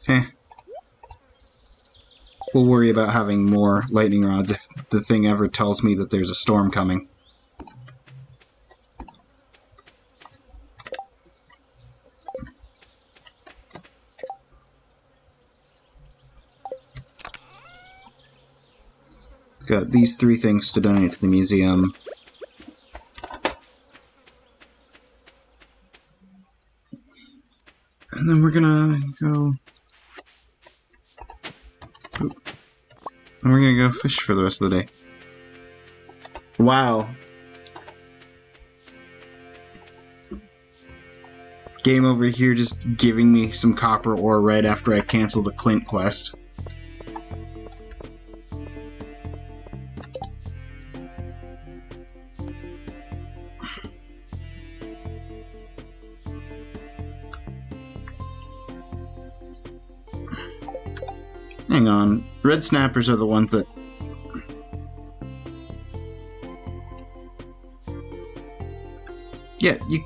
Eh. We'll worry about having more lightning rods if the thing ever tells me that there's a storm coming. Got these three things to donate to the museum. Fish for the rest of the day. Wow. Game over here just giving me some copper ore right after I cancel the Clint quest. Hang on. Red snappers are the ones that. Yeah, you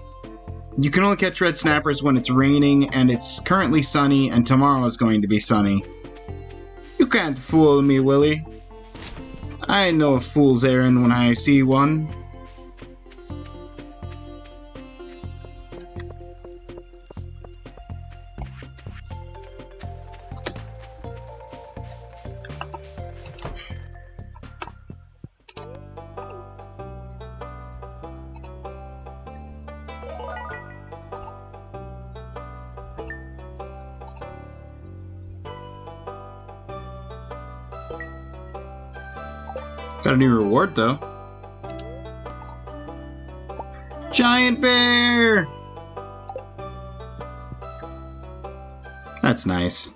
you can only catch red snappers when it's raining and it's currently sunny and tomorrow is going to be sunny. You can't fool me, Willy. I know a fool's errand when I see one. Reward though. Giant bear! That's nice.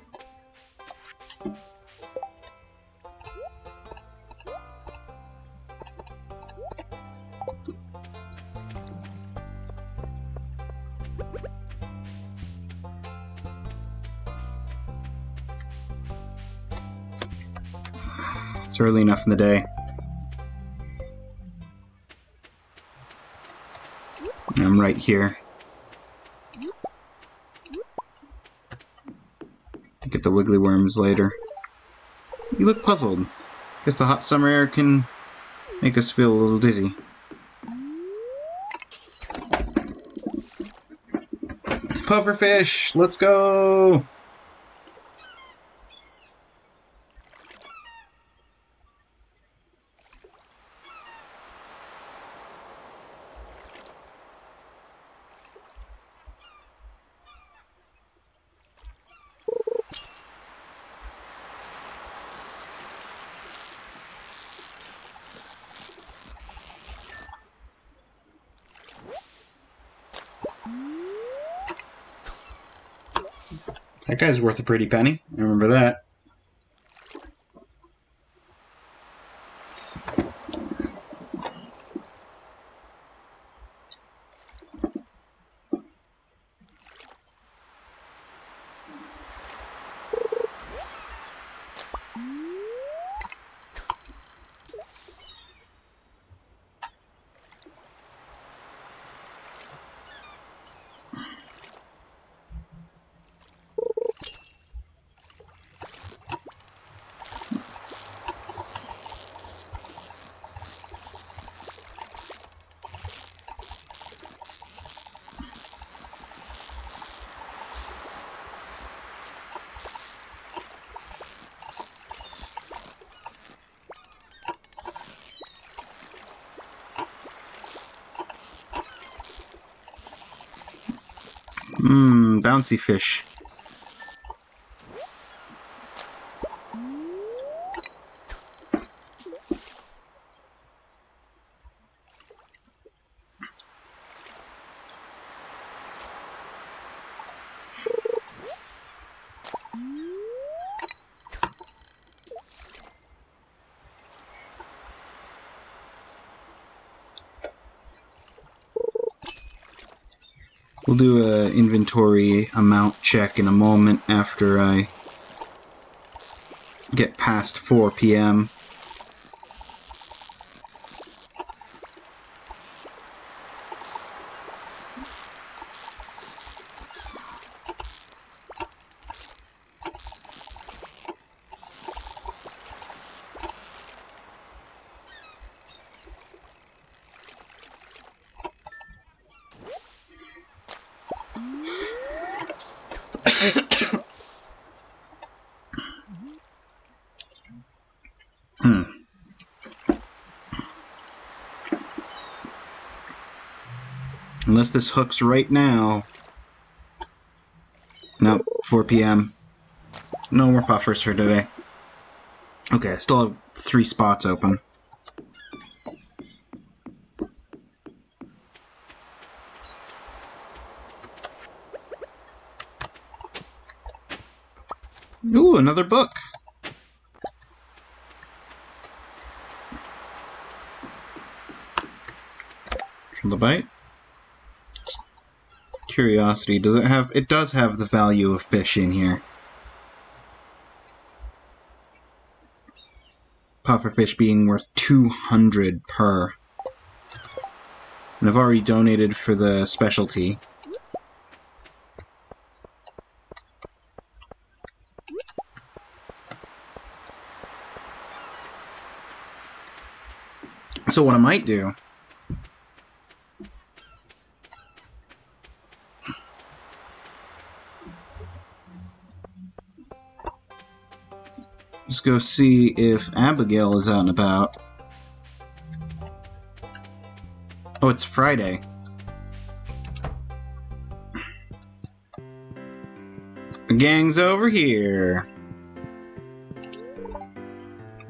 It's early enough in the day. Right here. Get the wiggly worms later. You look puzzled. Guess the hot summer air can make us feel a little dizzy. Pufferfish, let's go! Guy's worth a pretty penny. Remember that. Mmm, bouncy fish. We'll do a inventory amount check in a moment after I get past 4 p.m. Hmm. Hooks right now. Nope, 4 p.m. No more puffers for today. Okay, I still have three spots open. Ooh, another book. Trilobite. Does it have... It does have the value of fish in here. Pufferfish being worth 200 per. And I've already donated for the specialty. So what I might do go see if Abigail is out and about. Oh, it's Friday. The gang's over here.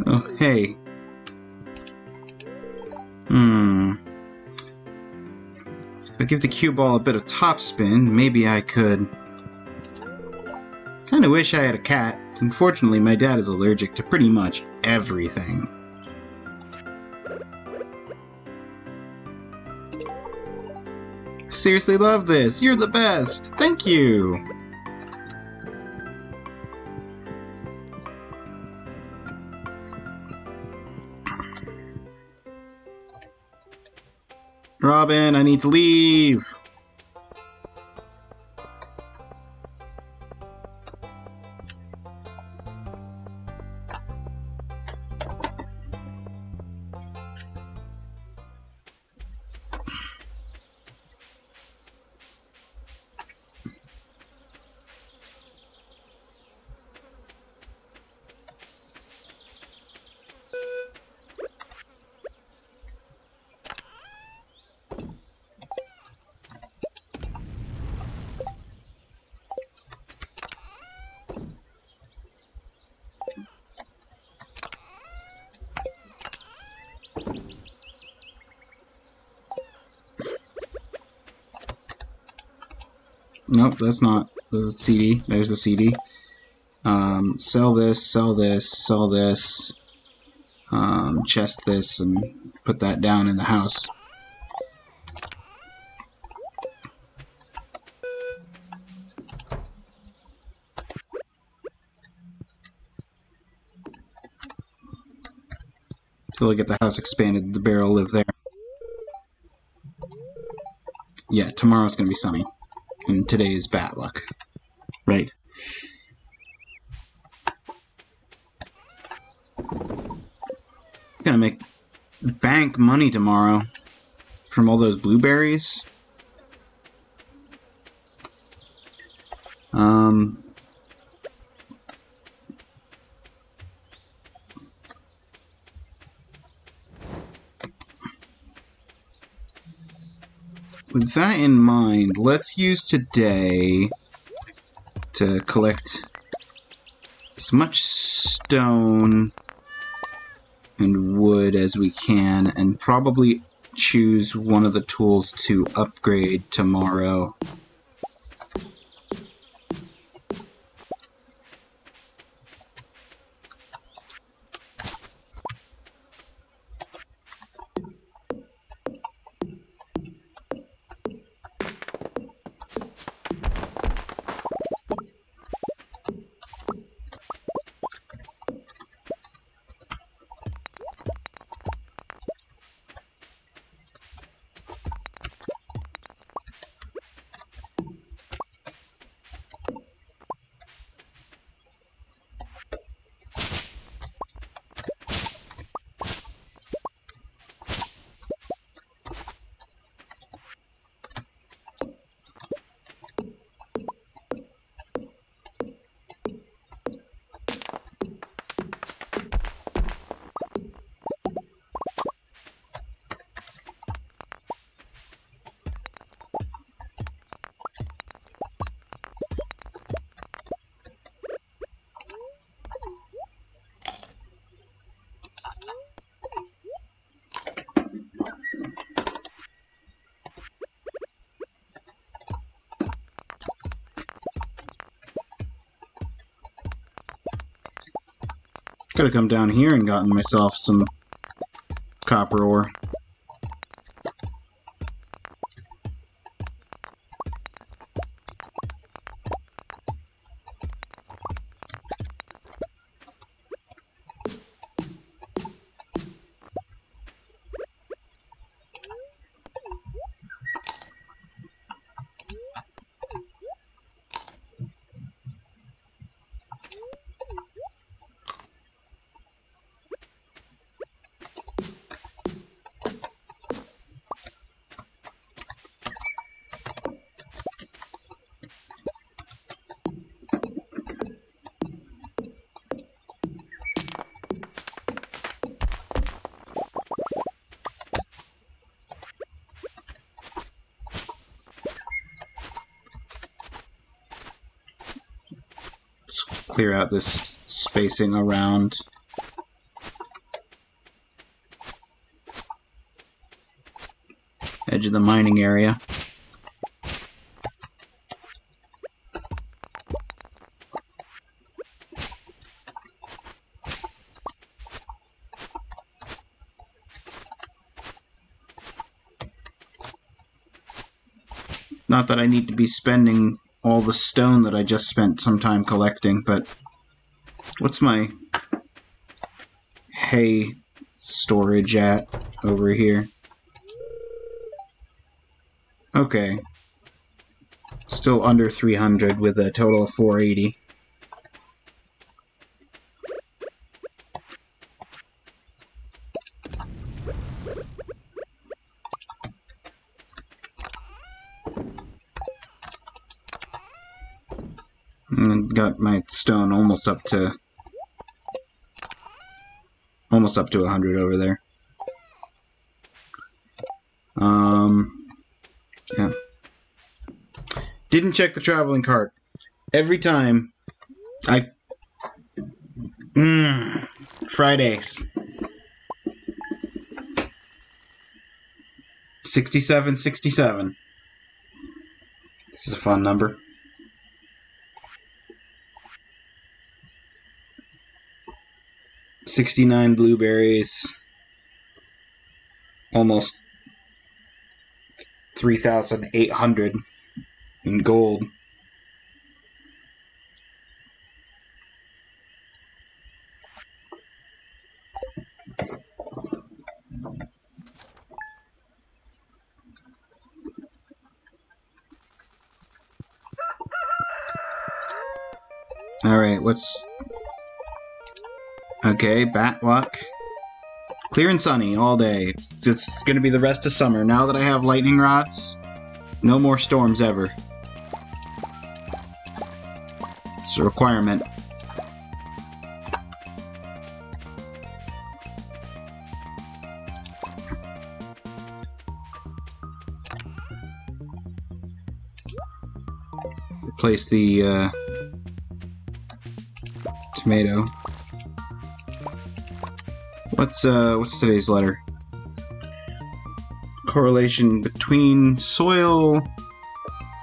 Oh, hey. Hmm. If I give the cue ball a bit of topspin, maybe I could... Kinda wish I had a cat. Unfortunately, my dad is allergic to pretty much everything. Seriously love this. You're the best. Thank you. Robin, I need to leave. That's not the CD. There's the CD. Um, sell this, sell this, sell this, um, chest this, and put that down in the house. Till I get the house expanded, the bear will live there. Yeah, tomorrow's gonna be sunny and today is bad luck. Right. Gonna make bank money tomorrow from all those blueberries. Um, with that in mind, let's use today to collect as much stone and wood as we can and probably choose one of the tools to upgrade tomorrow. Could have come down here and gotten myself some copper ore. Out this spacing around. Edge of the mining area. Not that I need to be spending all the stone that I just spent some time collecting, but what's my hay storage at over here? Okay. Still under 300 with a total of 480. And got my stone almost up to almost up to 100 over there. Um yeah. Didn't check the traveling cart. Every time I mm, Fridays. 67 67. This is a fun number. Sixty-nine blueberries, almost three thousand eight hundred in gold. All right, let's. Okay, bat luck. Clear and sunny all day. It's, it's going to be the rest of summer. Now that I have lightning rods, no more storms ever. It's a requirement. Replace the uh, tomato. What's uh what's today's letter? Correlation between soil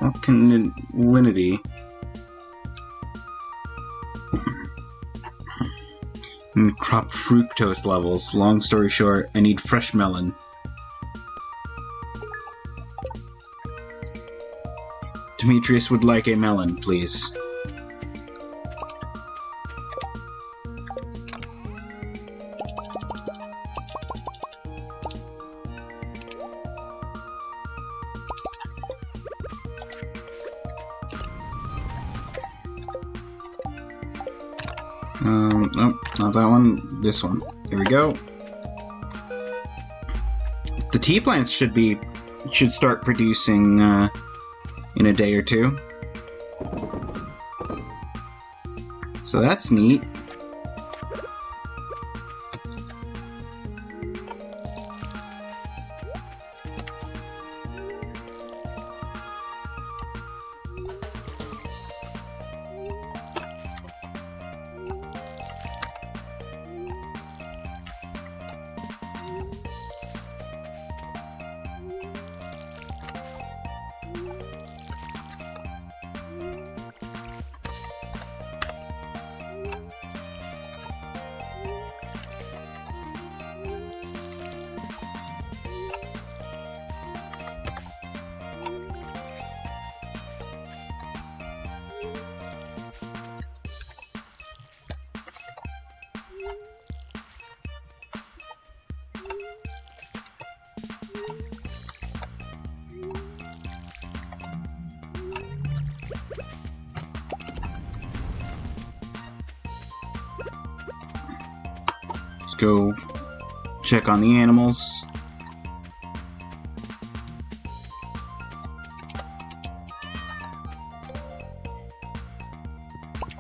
alkalinity and crop fructose levels. Long story short, I need fresh melon. Demetrius would like a melon, please. This one. Here we go. The tea plants should be should start producing uh, in a day or two. So that's neat. Check on the animals.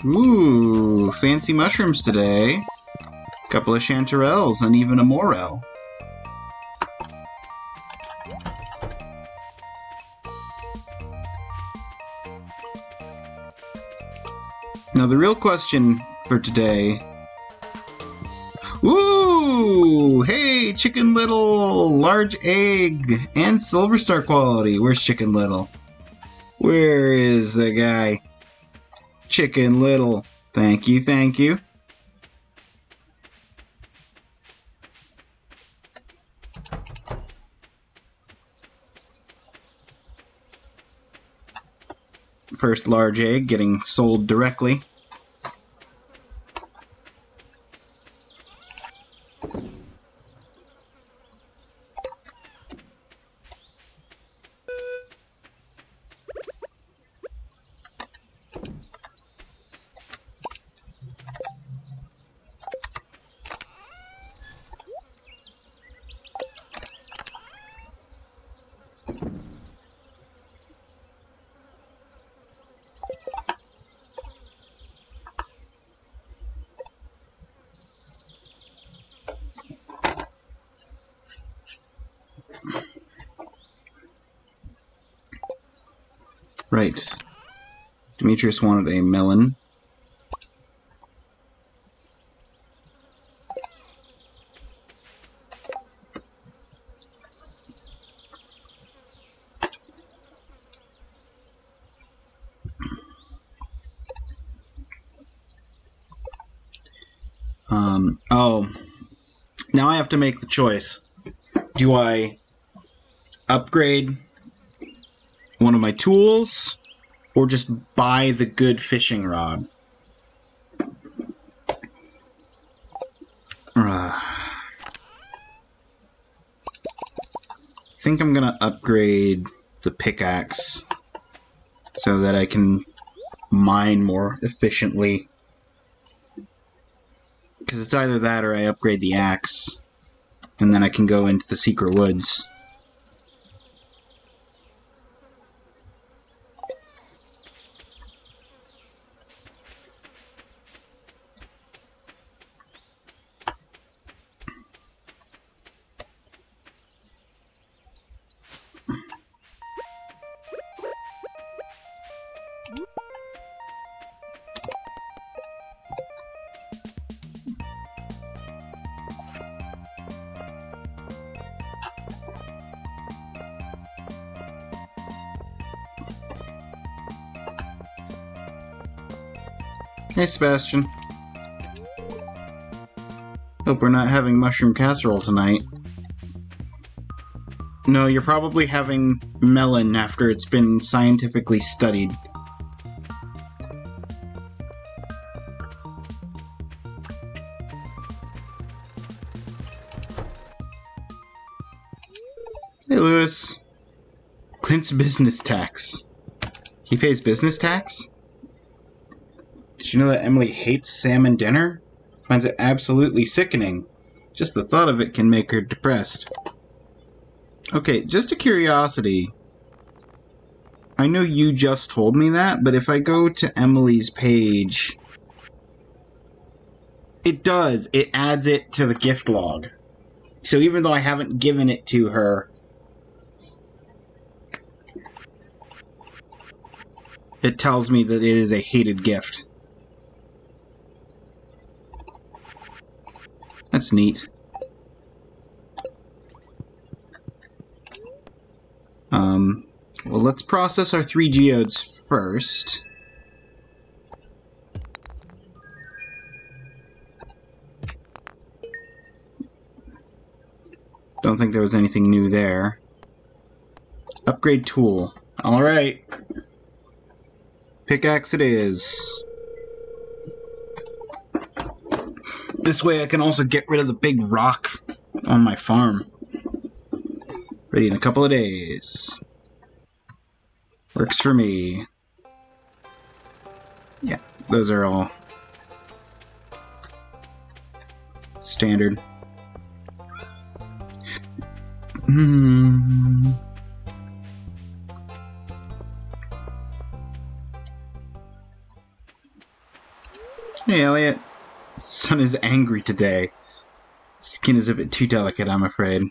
Ooh, fancy mushrooms today. Couple of chanterelles and even a morel. Now the real question for today. Hey, Chicken Little! Large egg and Silver Star quality. Where's Chicken Little? Where is the guy? Chicken Little. Thank you, thank you. First large egg getting sold directly. Right. Demetrius wanted a melon. Um, oh, now I have to make the choice. Do I upgrade my tools or just buy the good fishing rod? Uh, I think I'm gonna upgrade the pickaxe so that I can mine more efficiently. Because it's either that or I upgrade the axe, and then I can go into the secret woods. Hey, Sebastian. Hope we're not having mushroom casserole tonight. No, you're probably having melon after it's been scientifically studied. Hey, Lewis. Clint's business tax. He pays business tax? You know that Emily hates salmon dinner? Finds it absolutely sickening. Just the thought of it can make her depressed. Okay, just a curiosity. I know you just told me that, but if I go to Emily's page, it does. It adds it to the gift log. So even though I haven't given it to her, it tells me that it is a hated gift. That's neat. Um, well, let's process our three geodes first. Don't think there was anything new there. Upgrade tool. Alright. Pickaxe it is. This way I can also get rid of the big rock on my farm. Ready in a couple of days. Works for me. Yeah, those are all standard. Hmm. Hey, Elliott. Sun is angry today. Skin is a bit too delicate, I'm afraid.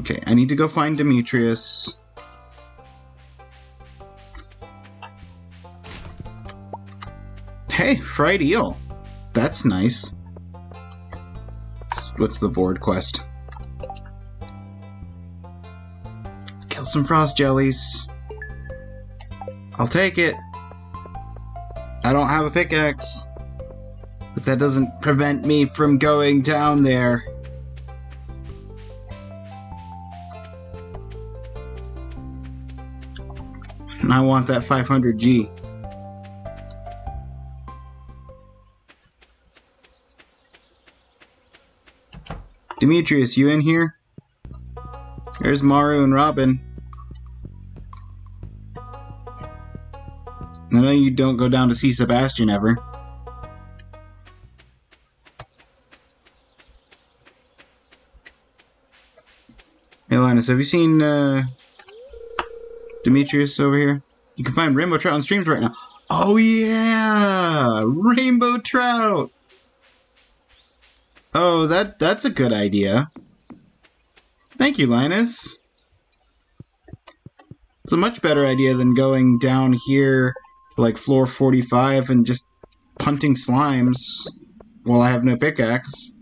Okay, I need to go find Demetrius. Fried eel. That's nice. What's the board quest? Kill some frost jellies. I'll take it. I don't have a pickaxe. But that doesn't prevent me from going down there. And I want that 500G. Demetrius, you in here? There's Maru and Robin. I know you don't go down to see Sebastian ever. Hey Linus, have you seen uh, Demetrius over here? You can find rainbow trout on streams right now. Oh yeah! Rainbow trout! Oh, that that's a good idea. Thank you, Linus. It's a much better idea than going down here like floor 45 and just punting slimes while I have no pickaxe.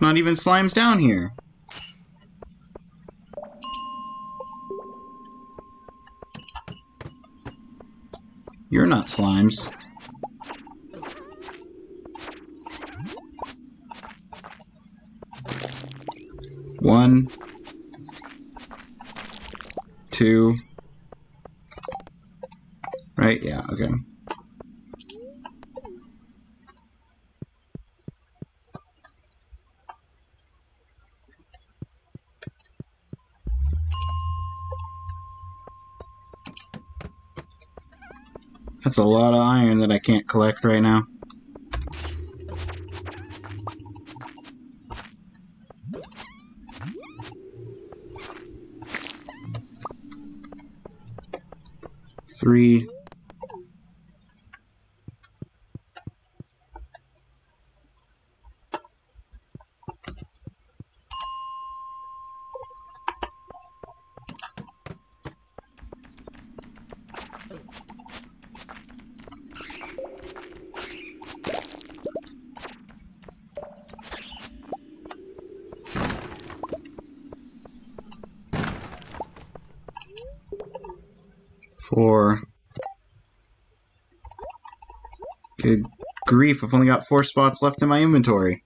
Not even slimes down here. You're not slimes. One. Two. Right? Yeah, okay. That's a lot of iron that I can't collect right now. Three. Four. Good grief, I've only got four spots left in my inventory.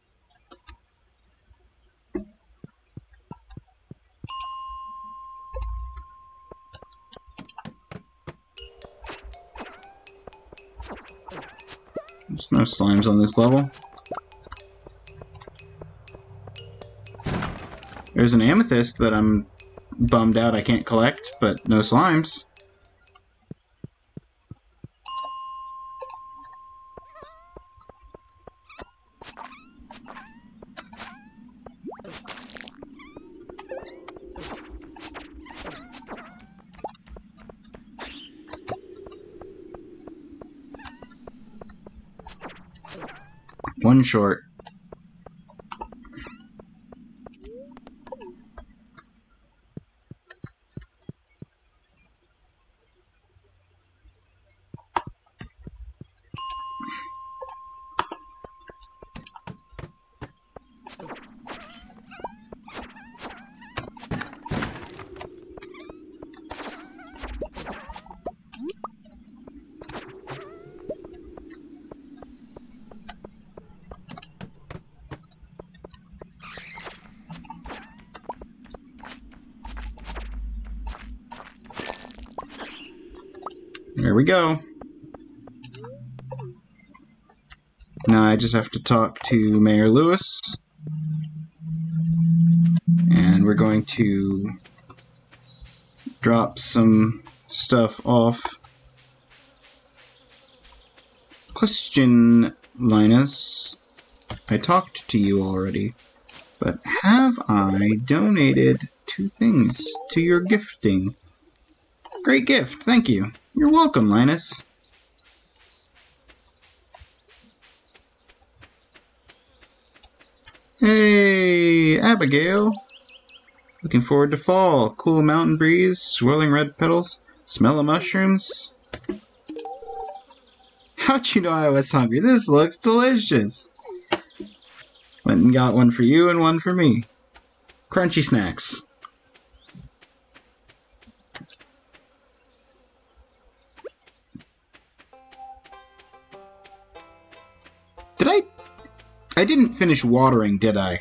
There's no slimes on this level. There's an amethyst that I'm bummed out I can't collect, but no slimes. Short. There we go. Now I just have to talk to Mayor Lewis. And we're going to drop some stuff off. Question, Linus. I talked to you already, but have I donated two things to your gifting? Great gift, thank you. You're welcome, Linus. Hey, Abigail. Looking forward to fall. Cool mountain breeze, swirling red petals, smell of mushrooms. How'd you know I was hungry? This looks delicious. Went and got one for you and one for me. Crunchy snacks. Did I... I didn't finish watering, did I?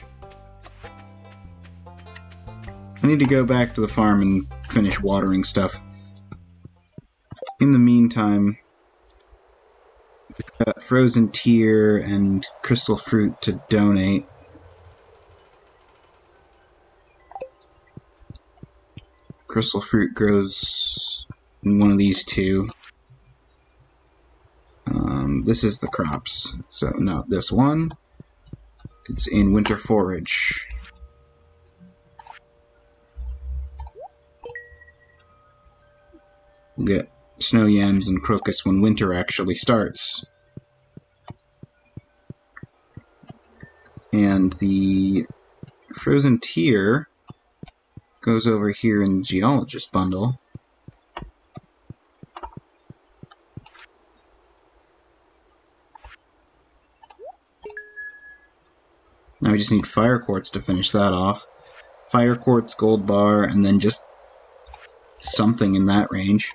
Need to go back to the farm and finish watering stuff. In the meantime, got frozen tear and crystal fruit to donate. Crystal fruit grows in one of these two. Um, this is the crops, so not this one. It's in winter forage. Get snow yams and crocus when winter actually starts. And the frozen tear goes over here in the geologist bundle. Now we just need fire quartz to finish that off. Fire quartz, gold bar, and then just something in that range.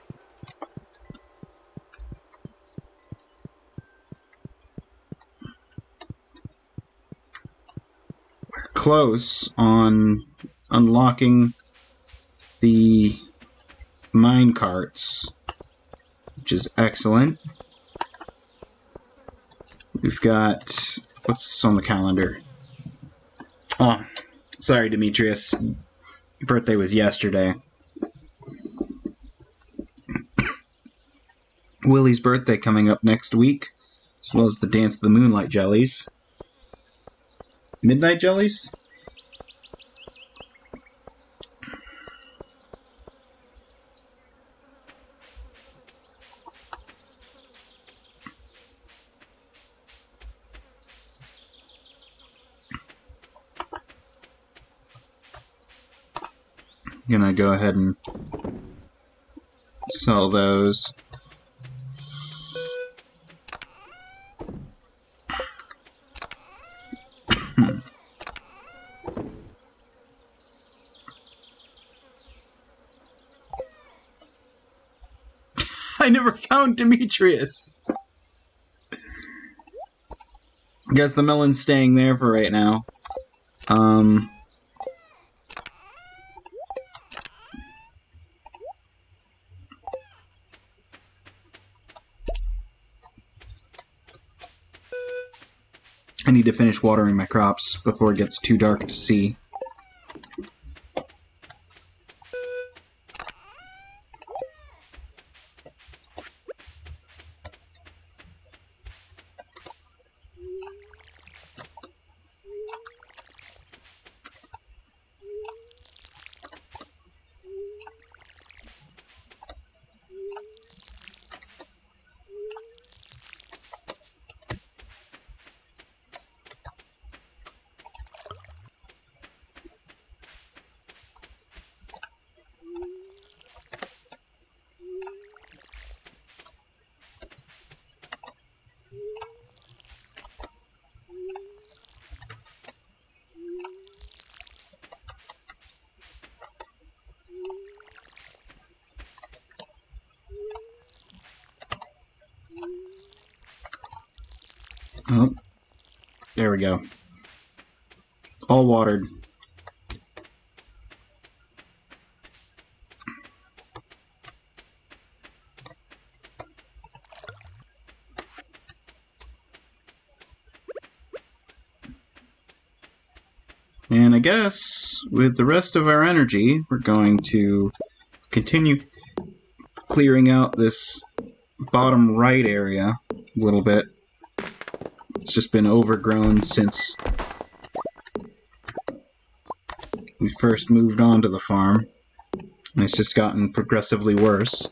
We're close on unlocking the mine carts, which is excellent. We've got what's on the calendar? Oh, sorry, Demetrius. Your birthday was yesterday. Willy's birthday coming up next week, as well as the Dance of the Moonlight Jellies. Midnight Jellies? Gonna go ahead and sell those. I never found Demetrius. Guess the melon's staying there for right now. Um. I need to finish watering my crops before it gets too dark to see. Oh, there we go. All watered. And I guess with the rest of our energy, we're going to continue clearing out this bottom right area a little bit. It's just been overgrown since we first moved onto the farm. And it's just gotten progressively worse.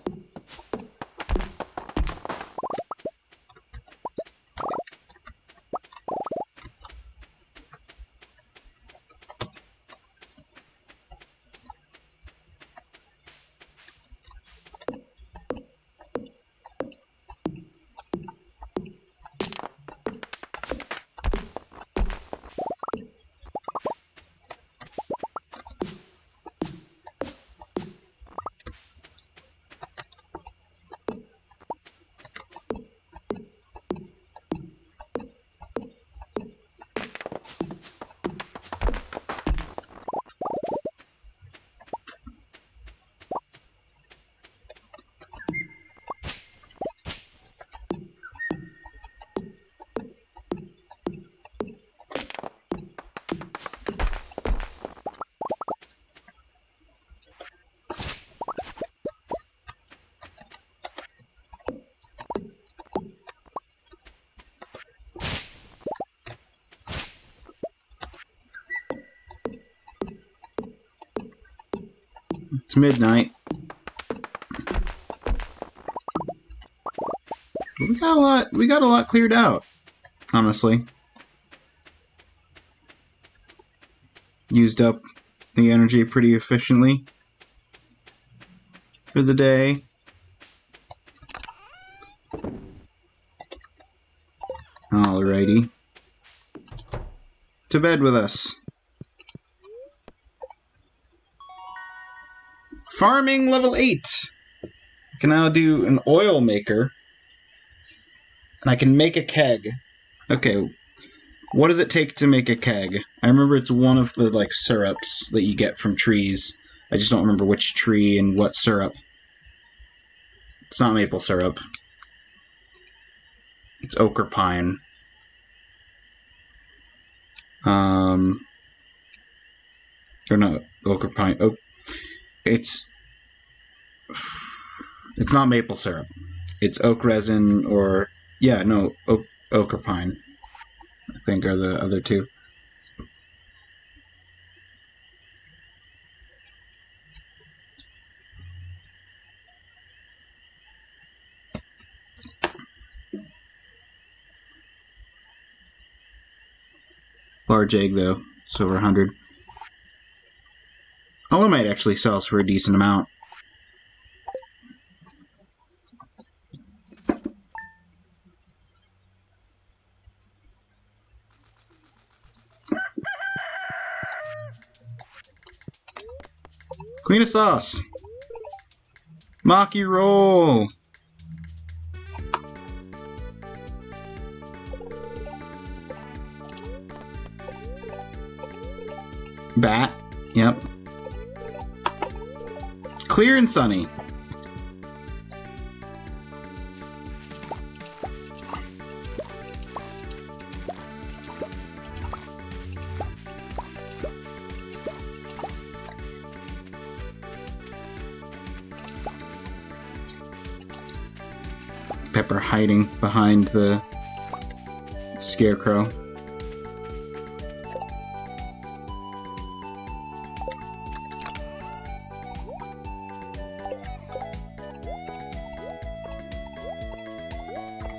Cleared out. Honestly, used up the energy pretty efficiently for the day. Alrighty. To bed with us. Farming level 8! I can now do an oil maker. And I can make a keg. Okay, what does it take to make a keg? I remember it's one of the, like, syrups that you get from trees. I just don't remember which tree and what syrup. It's not maple syrup. It's oak or pine. Um, or not oak or pine. Oh, it's it's not maple syrup. It's oak resin or yeah, no oak ochre pine. I think are the other two. Large egg, though. It's over 100. might actually sells for a decent amount. Queen of Sauce. Maki Roll. Bat. Yep. Clear and sunny. Hiding behind the scarecrow.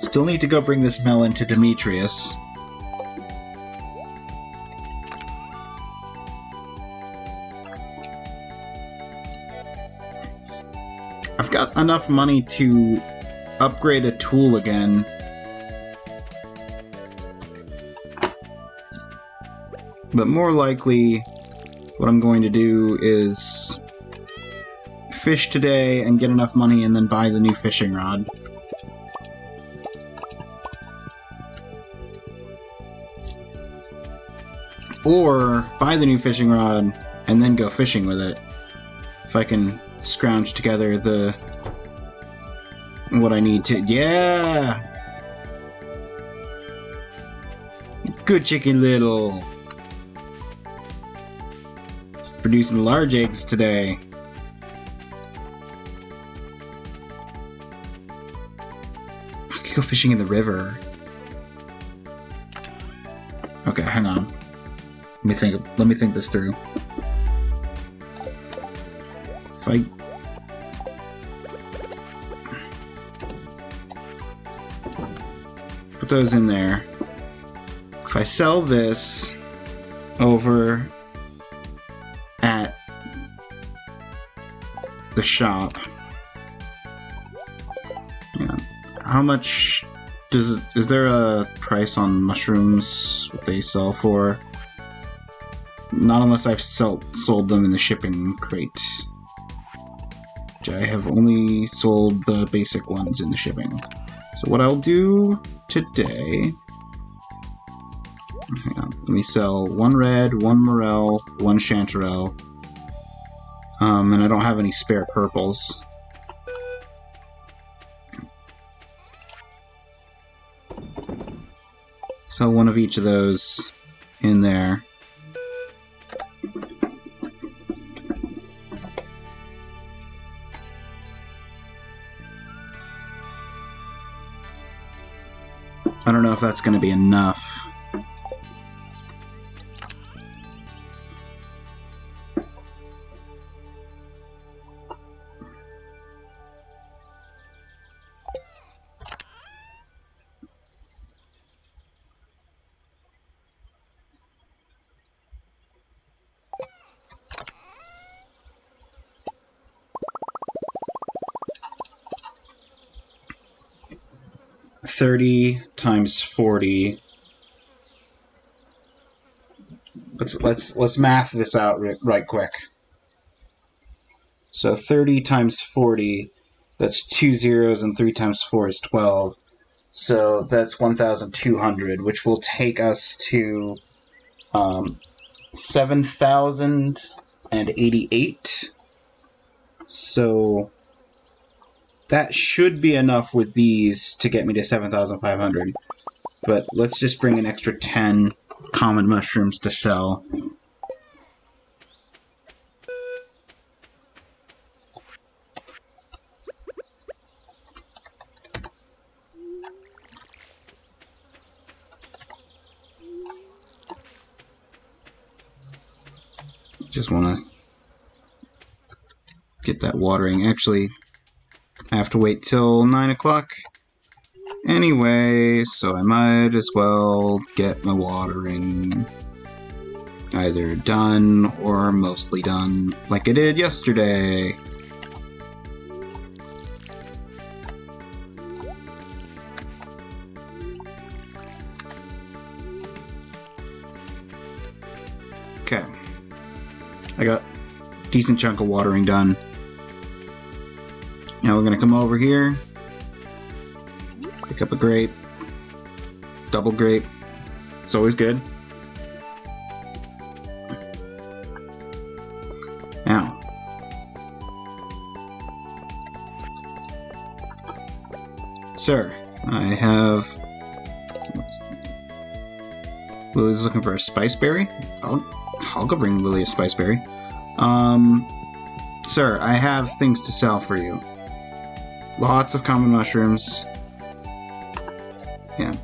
Still need to go bring this melon to Demetrius. I've got enough money to upgrade a tool again. But more likely, what I'm going to do is fish today and get enough money and then buy the new fishing rod. Or buy the new fishing rod and then go fishing with it. If I can scrounge together the what I need to. Yeah! Good chicken little. It's producing large eggs today. I could go fishing in the river. Okay, hang on. Let me think. Let me think this through. Those in there, if I sell this over at the shop, how much does is there a price on mushrooms? What they sell for? Not unless I've sold, sold them in the shipping crate. Which I have only sold the basic ones in the shipping. So what I'll do today... Hang on, let me sell one red, one morel, one chanterelle. Um, and I don't have any spare purples. So one of each of those in there. That's going to be enough. Times 40. Let's let's let's math this out right, quick. So 30 times 40, that's two zeros, and 3 times 4 is 12. So that's 1,200, which will take us to um, 7,088. So that should be enough with these to get me to 7,500. But let's just bring an extra 10 common mushrooms to sell. Just want to get that watering. Actually, I have to wait till 9 o'clock anyway, so I might as well get my watering either done or mostly done like I did yesterday. Okay. I got decent chunk of watering done. Now we're going to come over here, pick up a grape, double grape. It's always good. Now, sir, I have. Willy's looking for a spice berry. I'll, I'll go bring Willy a spice berry. Um, sir, I have things to sell for you. Lots of common mushrooms.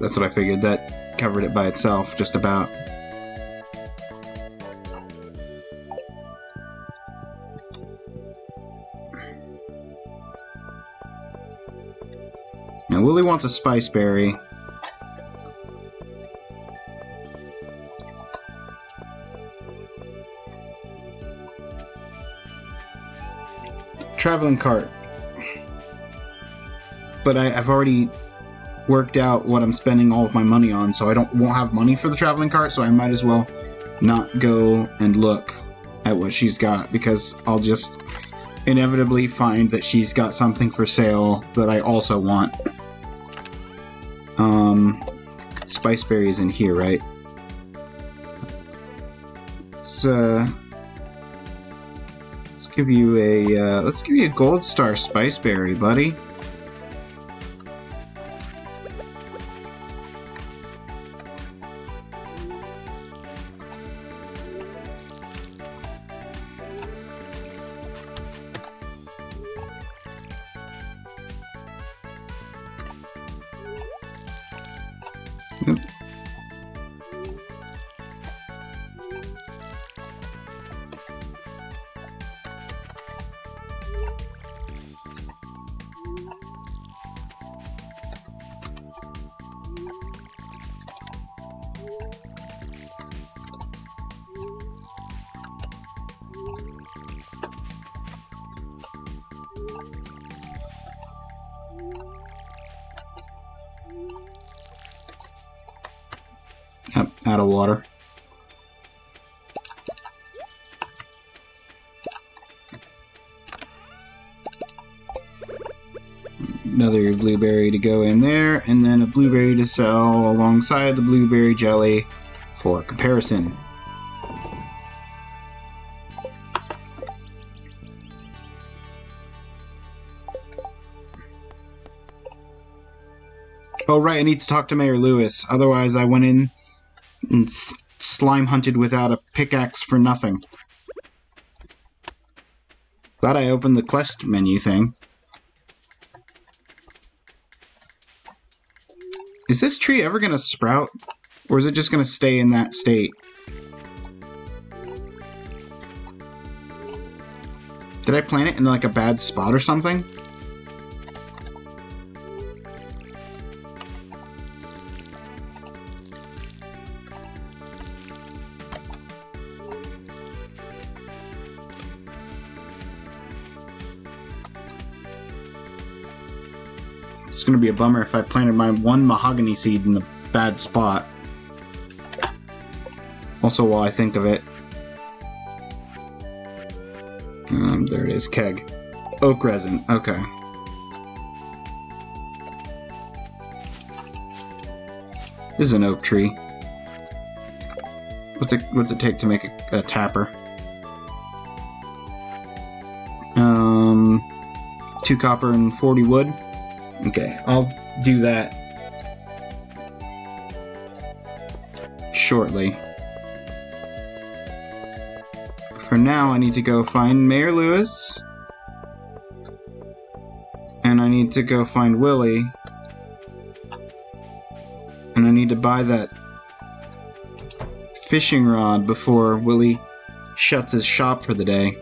That's what I figured. That covered it by itself, just about. Now, Willy wants a spice berry. Traveling cart but I, have already worked out what I'm spending all of my money on, so I don't won't have money for the traveling cart, so I might as well not go and look at what she's got because I'll just inevitably find that she's got something for sale that I also want. Um, spice berries in here, right? Let's uh, let's give you a uh, let's give you a gold star spice berry, buddy. To sell alongside the blueberry jelly for comparison. Oh, right, I need to talk to Mayor Lewis. Otherwise, I went in and slime hunted without a pickaxe for nothing. Glad I opened the quest menu thing. Is this tree ever going to sprout? Or is it just going to stay in that state? Did I plant it in like a bad spot or something? It's gonna be a bummer if I planted my one mahogany seed in a bad spot. Also, while I think of it, um, there it is, keg, oak resin. Okay. This is an oak tree. What's it What's it take to make a, a tapper? Um, two copper and forty wood. Okay, I'll do that shortly. For now, I need to go find Mayor Lewis. And I need to go find Willy. And I need to buy that fishing rod before Willy shuts his shop for the day.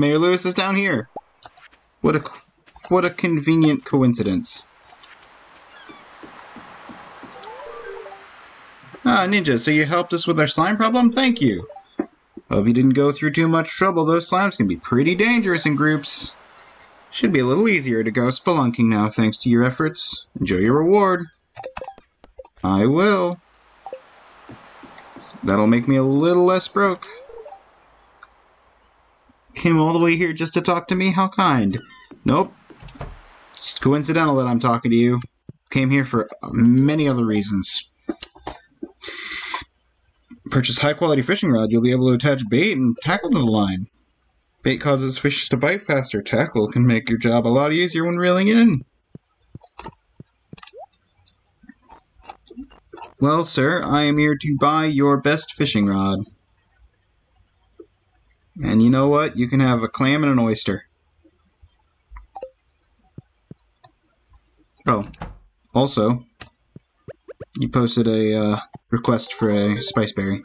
Mayor Lewis is down here. What a what a convenient coincidence. Ah, Ninja, so you helped us with our slime problem? Thank you. Hope you didn't go through too much trouble. Those slimes can be pretty dangerous in groups. Should be a little easier to go spelunking now thanks to your efforts. Enjoy your reward. I will. That'll make me a little less broke. Came all the way here just to talk to me? How kind. Nope. It's coincidental that I'm talking to you. Came here for uh, many other reasons. Purchase high quality fishing rod, you'll be able to attach bait and tackle to the line. Bait causes fish to bite faster. Tackle can make your job a lot easier when reeling in. Well, sir, I am here to buy your best fishing rod. And you know what? You can have a clam and an oyster. Oh, also, you posted a uh, request for a spice berry.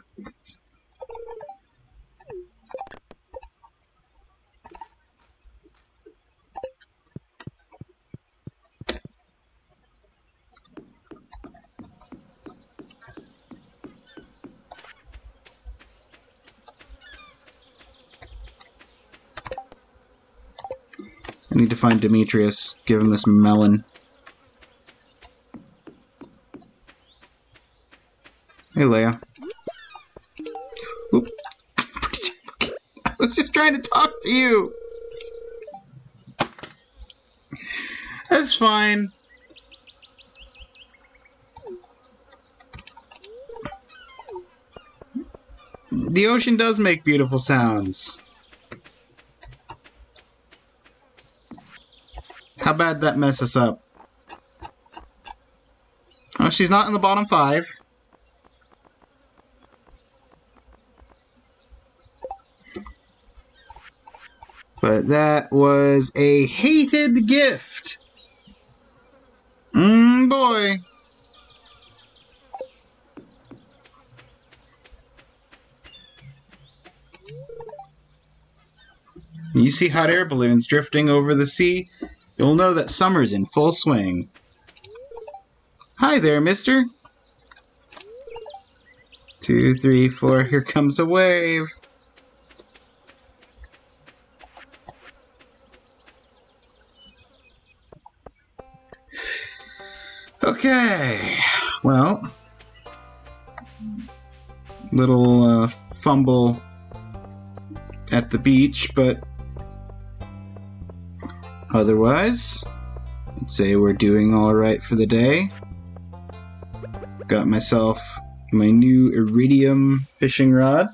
Need to find Demetrius, give him this melon. Hey, Leah. Oop. I was just trying to talk to you. That's fine. The ocean does make beautiful sounds. Bad that mess us up? Oh, she's not in the bottom five. But that was a hated gift. Mmm, boy. You see hot air balloons drifting over the sea, you'll know that summer's in full swing. Hi there, mister. Two, three, four, here comes a wave. Okay, well, little uh, fumble at the beach, but otherwise, I'd say we're doing all right for the day. Got myself my new iridium fishing rod.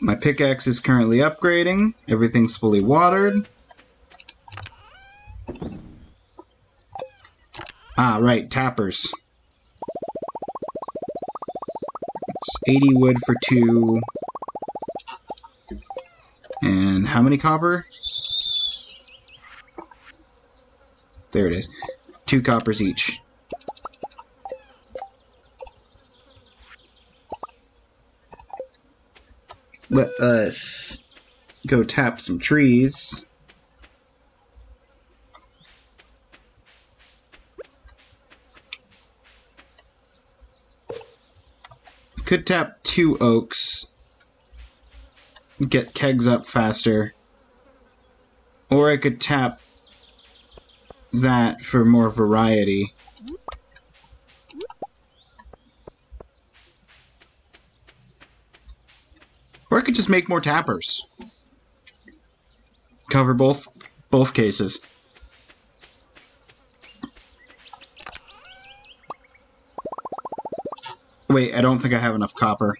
My pickaxe is currently upgrading. Everything's fully watered. Ah, right, tappers. 80 wood for two. And how many copper? There it is. Two coppers each. Let us go tap some trees. Could tap two oaks. Get kegs up faster. Or I could tap that for more variety. Or I could just make more tappers. Cover both both cases. Wait, I don't think I have enough copper.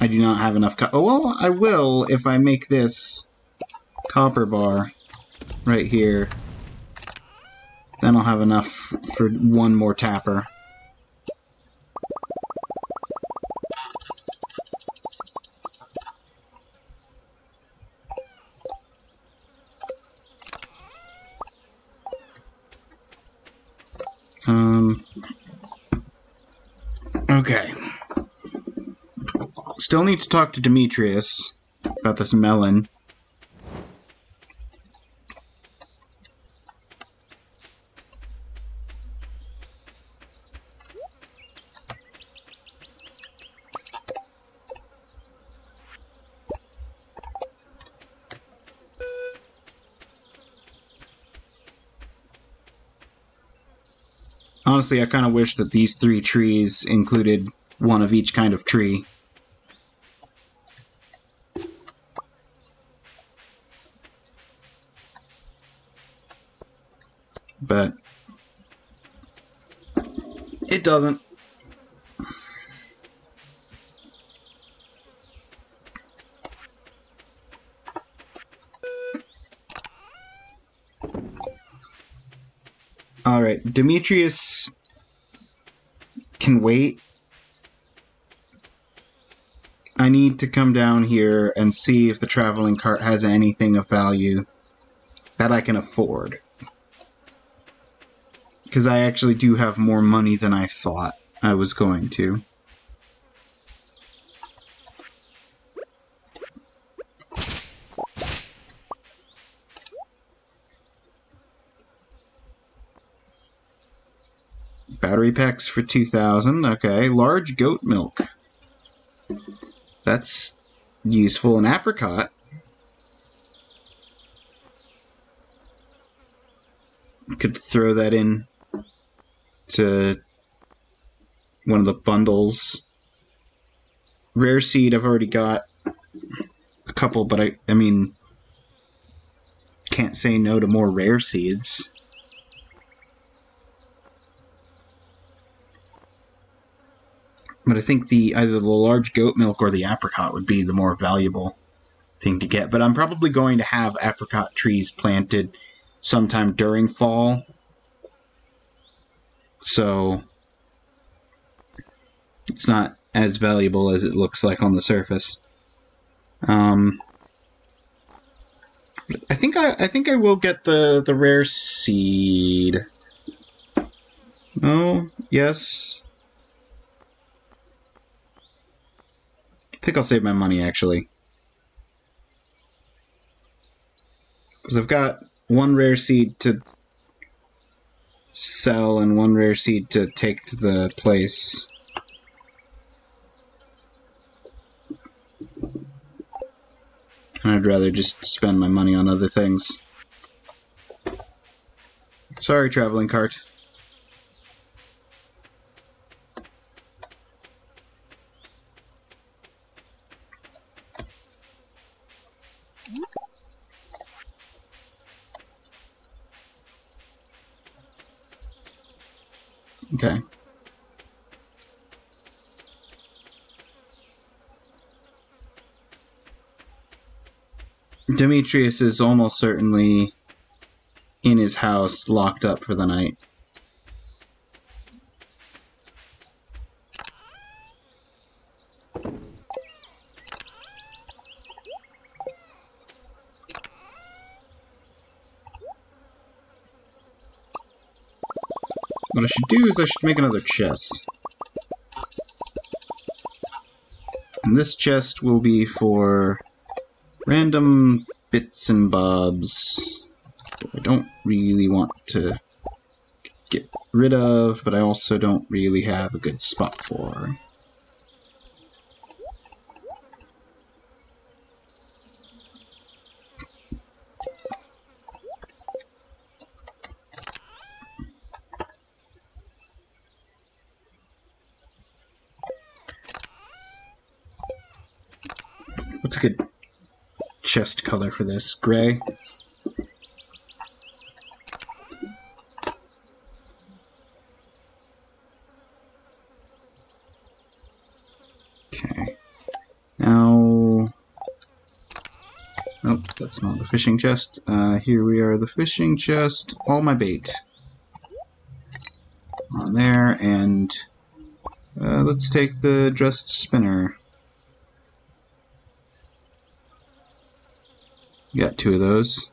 I do not have enough copper. Oh, well, I will if I make this copper bar right here. Then I'll have enough for one more tapper. Um, okay. Still need to talk to Demetrius about this melon. Honestly, I kind of wish that these three trees included one of each kind of tree. But it doesn't. Alright, Demetrius can wait. I need to come down here and see if the traveling cart has anything of value that I can afford. Because I actually do have more money than I thought I was going to. Battery packs for 2000. Okay. Large goat milk. That's useful. An apricot. Could throw that in to one of the bundles. Rare seed, I've already got a couple, but I, I mean, can't say no to more rare seeds. But I think the either the large goat milk or the apricot would be the more valuable thing to get. But I'm probably going to have apricot trees planted sometime during fall. So it's not as valuable as it looks like on the surface. Um, I think I, I think I will get the the rare seed. No, yes. I think I'll save my money actually. Because I've got one rare seed to sell and one rare seed to take to the place. And I'd rather just spend my money on other things. Sorry, traveling cart. Okay. Demetrius is almost certainly in his house, locked up for the night. What I should do is I should make another chest. And this chest will be for random bits and bobs I don't really want to get rid of, but I also don't really have a good spot for. What's a good chest color for this? Gray? Okay. Now... Nope, that's not the fishing chest. Uh, here we are, the fishing chest. All my bait. On there, and... Uh, let's take the dressed spinner. Got two of those.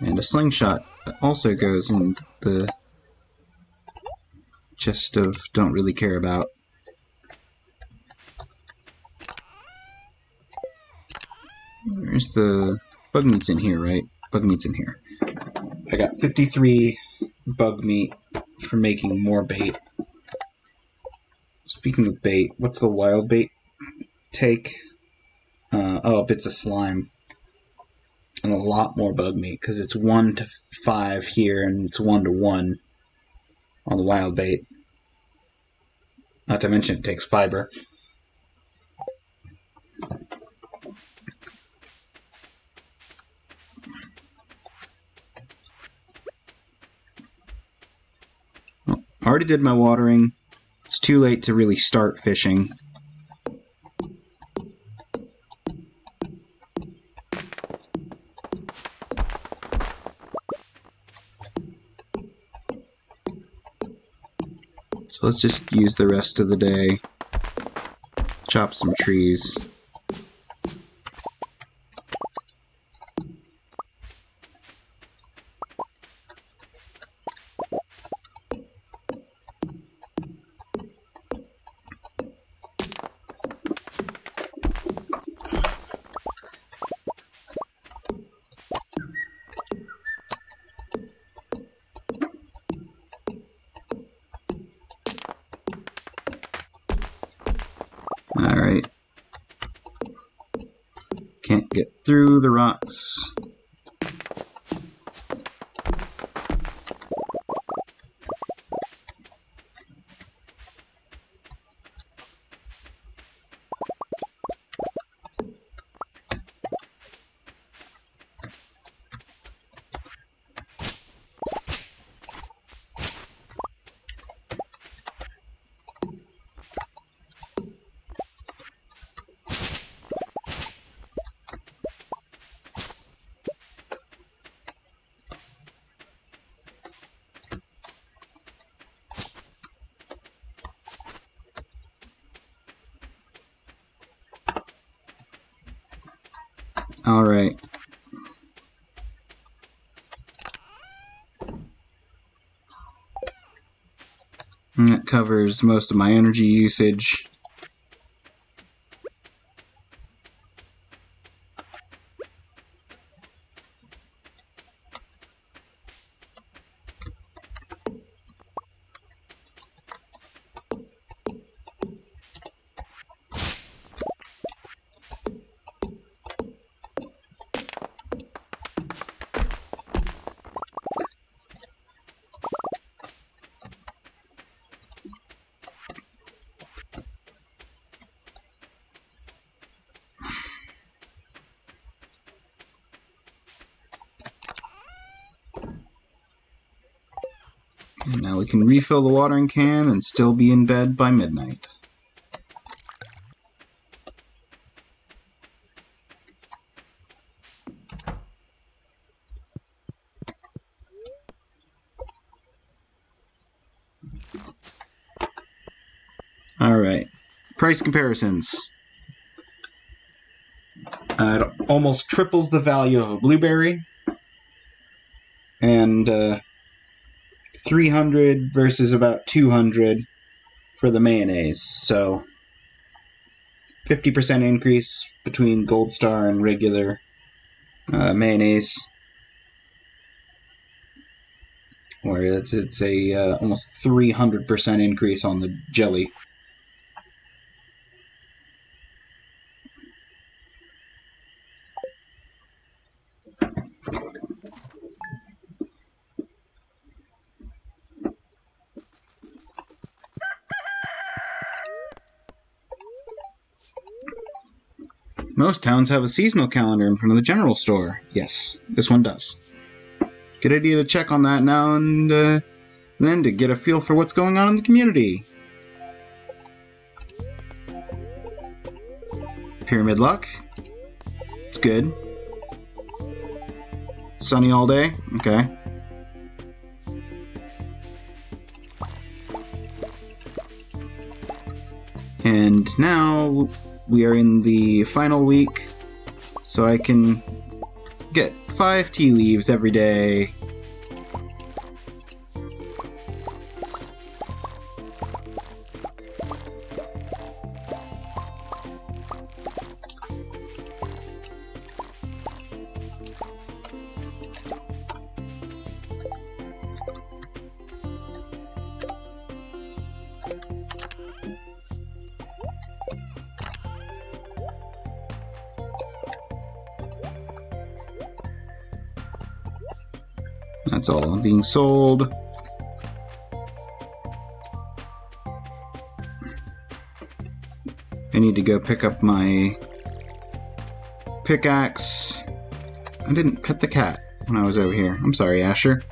And a slingshot that also goes in the chest of don't really care about. Where's the bug meat's in here, right? Bug meat's in here. I got 53 bug meat for making more bait. Speaking of bait, what's the wild bait take? Oh, bits of slime. And a lot more bug meat, because it's 1 to 5 here, and it's 1 to 1 on the wild bait. Not to mention it takes fiber. Well, already did my watering. It's too late to really start fishing. Let's just use the rest of the day, chop some trees. Through the rocks. Alright. And most of my energy usage. And now we can refill the watering can and still be in bed by midnight. Alright, price comparisons. Uh, it almost triples the value of a blueberry. And uh, 300 versus about 200 for the mayonnaise. So 50% increase between Gold Star and regular uh, mayonnaise. where it's it's a uh, almost 300% increase on the jelly. Most towns have a seasonal calendar in front of the general store. Yes, this one does. Good idea to check on that now and uh, then to get a feel for what's going on in the community. Pyramid luck. It's good. Sunny all day. Okay. And now we are in the final week, so I can get five tea leaves every day. Being sold. I need to go pick up my pickaxe. I didn't pet the cat when I was over here. I'm sorry, Asher.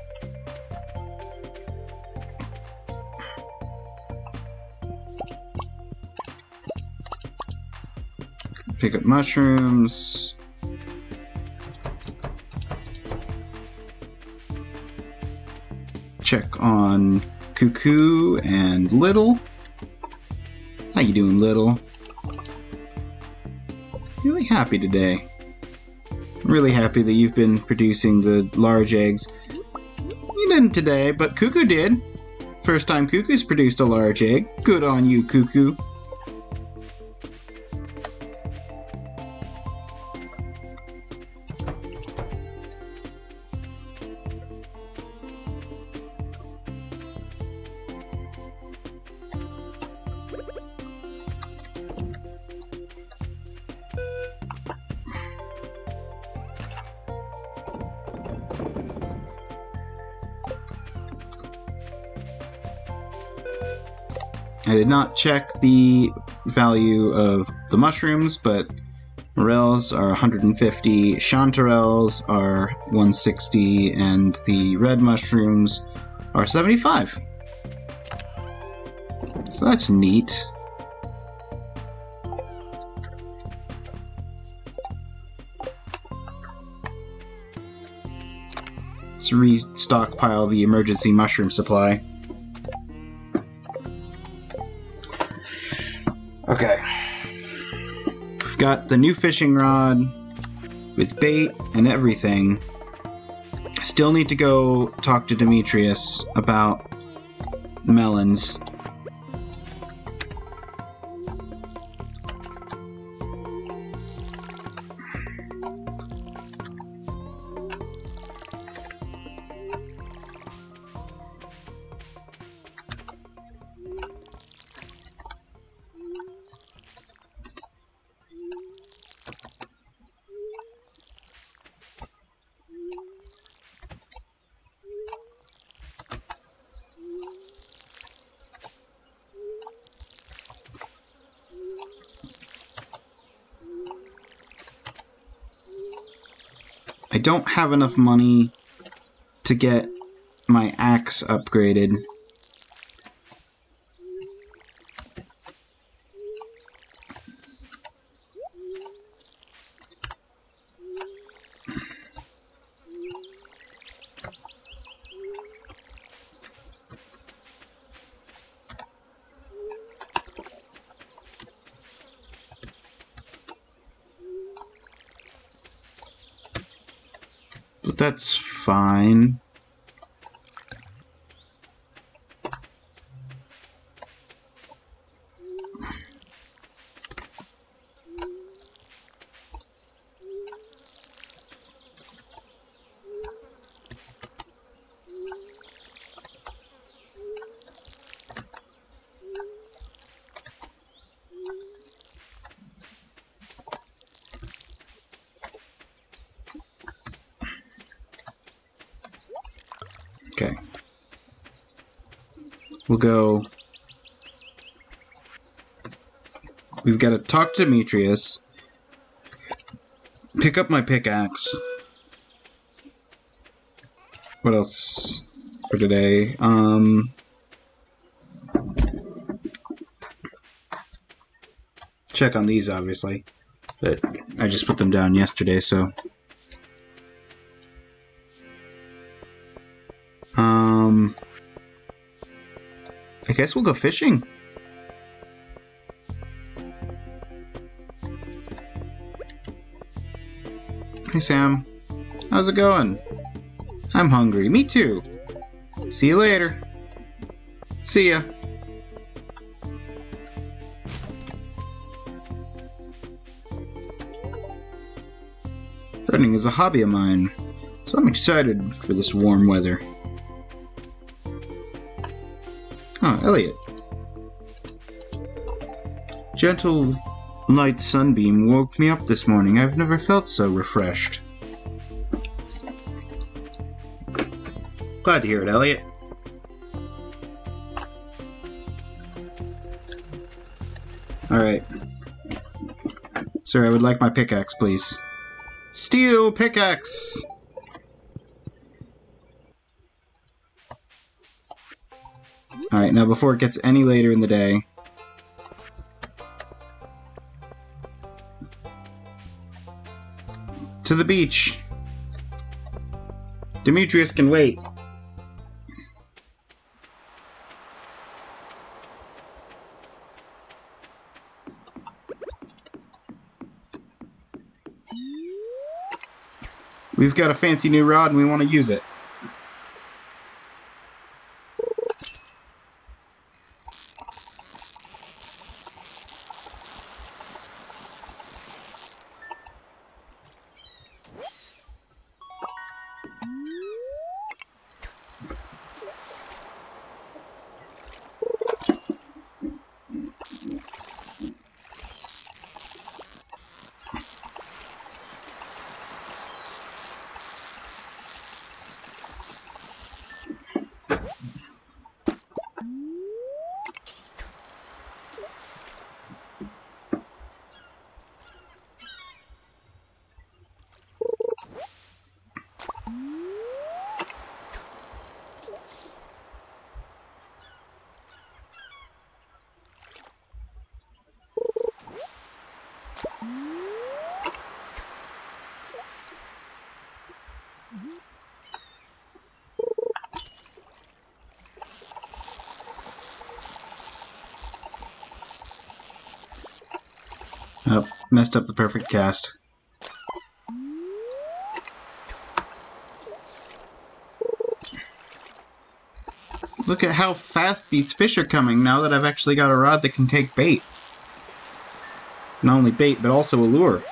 Pick up mushrooms. On Cuckoo and Little. How you doing, Little? Really happy today. Really happy that you've been producing the large eggs. You didn't today, but Cuckoo did. First time Cuckoo's produced a large egg. Good on you, Cuckoo. I did not check the value of the mushrooms, but morels are 150, chanterelles are 160, and the red mushrooms are 75. So that's neat. Let's restockpile the emergency mushroom supply. Got the new fishing rod with bait and everything. Still need to go talk to Demetrius about melons. Don't have enough money to get my axe upgraded. But that's fine. we'll go. We've got to talk to Demetrius, pick up my pickaxe. What else for today? Um, check on these, obviously, but I just put them down yesterday, so. I guess we'll go fishing. Hey Sam, how's it going? I'm hungry. Me too. See you later. See ya. Running is a hobby of mine, so I'm excited for this warm weather. Elliott. Gentle light sunbeam woke me up this morning. I've never felt so refreshed. Glad to hear it, Elliott. Alright. Sir, I would like my pickaxe, please. Steel pickaxe! Alright, now before it gets any later in the day, to the beach. Demetrius can wait. We've got a fancy new rod and we want to use it. Oh, messed up the perfect cast. Look at how fast these fish are coming now that I've actually got a rod that can take bait. Not only bait, but also a lure.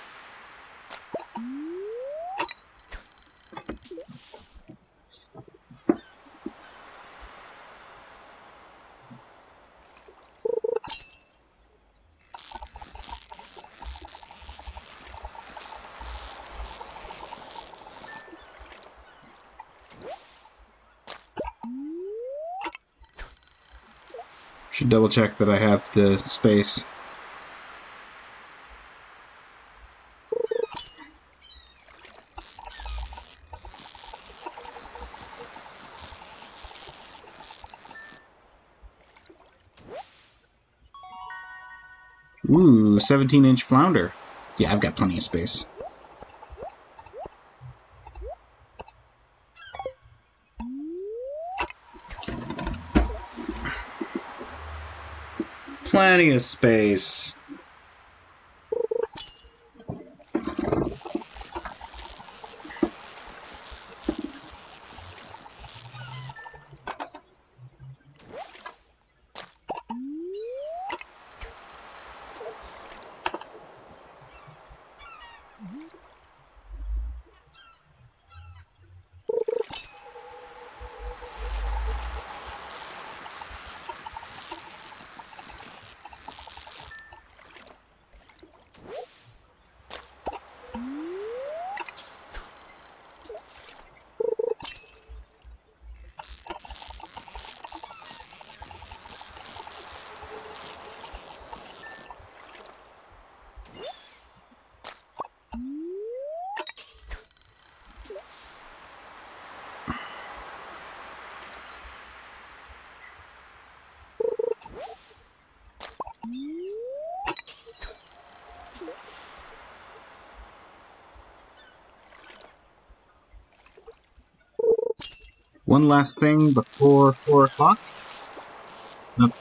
Double check that I have the space. Ooh, 17 inch flounder. Yeah, I've got plenty of space. Plenty of space. Last thing before 4 o'clock. Nope.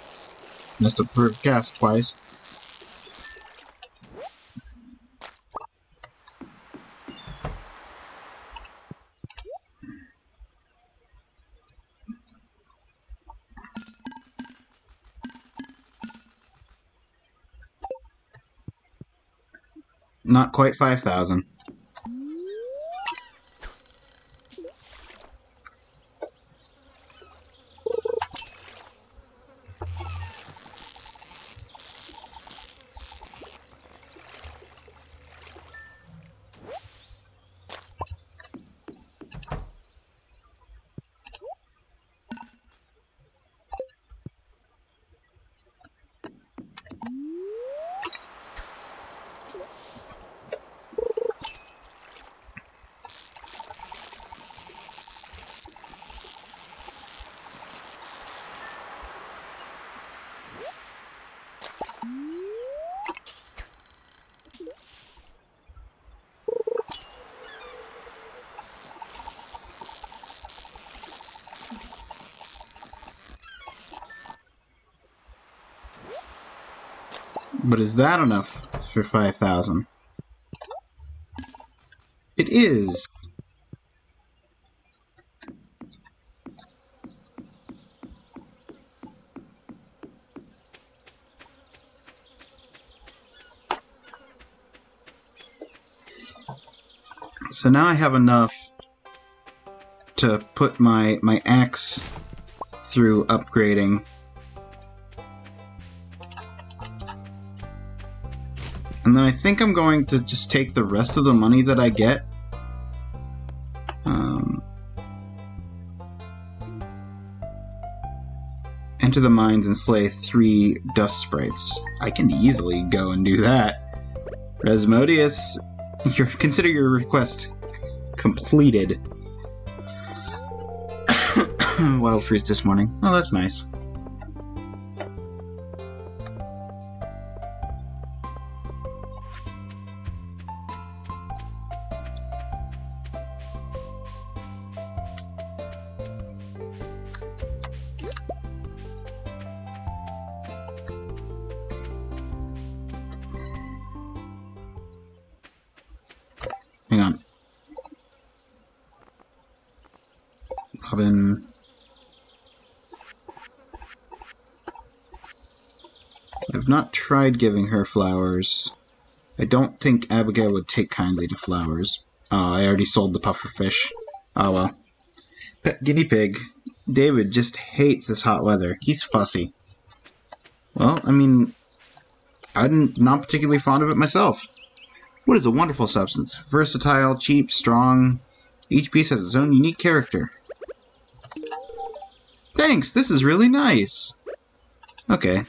Messed up her gas twice. Not quite 5,000. Is that enough for 5,000? It is. So now I have enough to put my my axe through upgrading I think I'm going to just take the rest of the money that I get. Um, enter the mines and slay three dust sprites. I can easily go and do that. Resmodius, your, consider your request completed. Wild freeze this morning. Oh, that's nice. Tried giving her flowers. I don't think Abigail would take kindly to flowers. Oh, I already sold the puffer fish. Oh ah, well. Pet guinea pig. David just hates this hot weather. He's fussy. Well, I mean, I'm not particularly fond of it myself. Wood is a wonderful substance? Versatile, cheap, strong. Each piece has its own unique character. Thanks, this is really nice. Okay.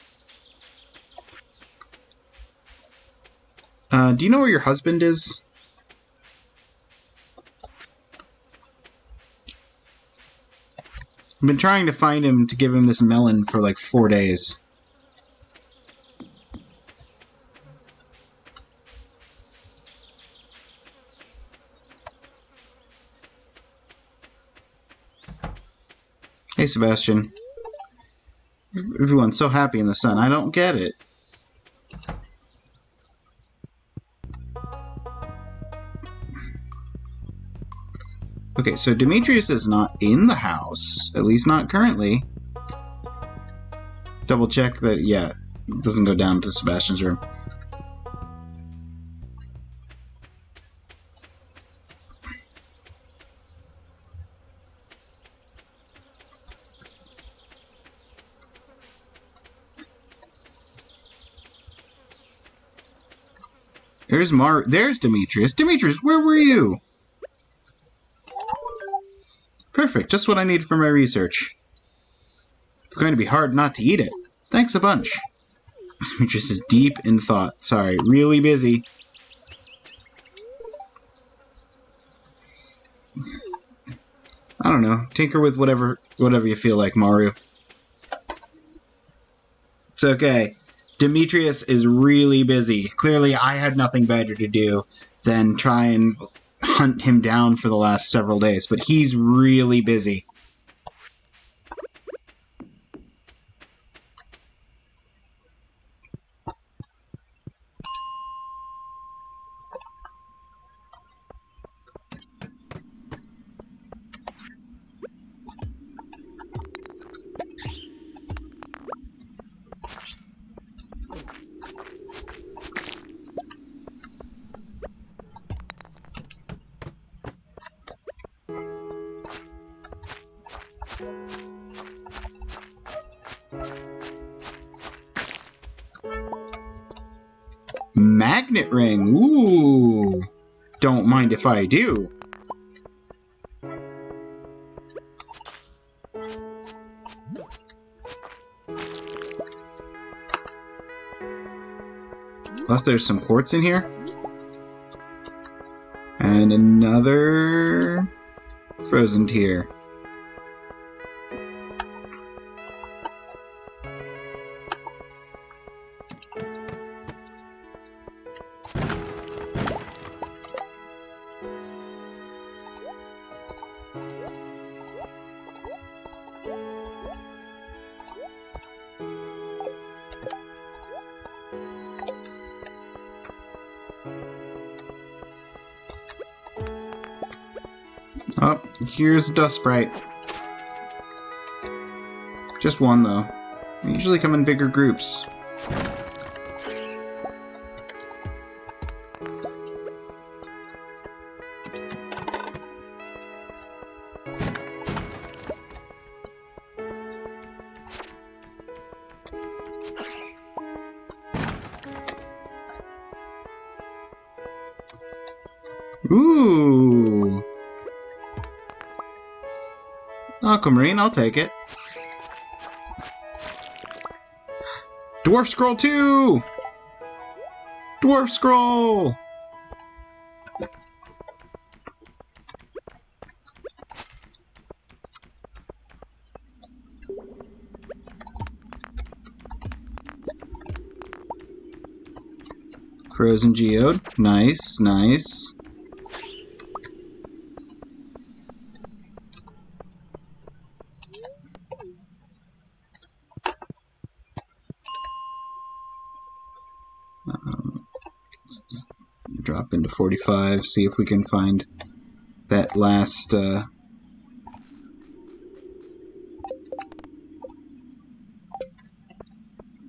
Uh, do you know where your husband is? I've been trying to find him to give him this melon for like four days. Hey, Sebastian. Everyone's so happy in the sun. I don't get it. Okay, so Demetrius is not in the house. At least not currently. Double check that, yeah, it doesn't go down to Sebastian's room. There's Mar. There's Demetrius. Demetrius, where were you? Perfect. Just what I need for my research. It's going to be hard not to eat it. Thanks a bunch. Demetrius is deep in thought. Sorry, really busy. I don't know. Tinker with whatever whatever you feel like, Maru. It's okay. Demetrius is really busy. Clearly, I had nothing better to do than try and hunt him down for the last several days, but he's really busy. Mind if I do. Plus there's some quartz in here. And another frozen tear. Here's sprite. Just one, though. They usually come in bigger groups. Aquamarine, I'll take it. Dwarf Scroll 2! Dwarf Scroll! Frozen Geode. Nice, nice. Um, drop into 45, see if we can find that last uh,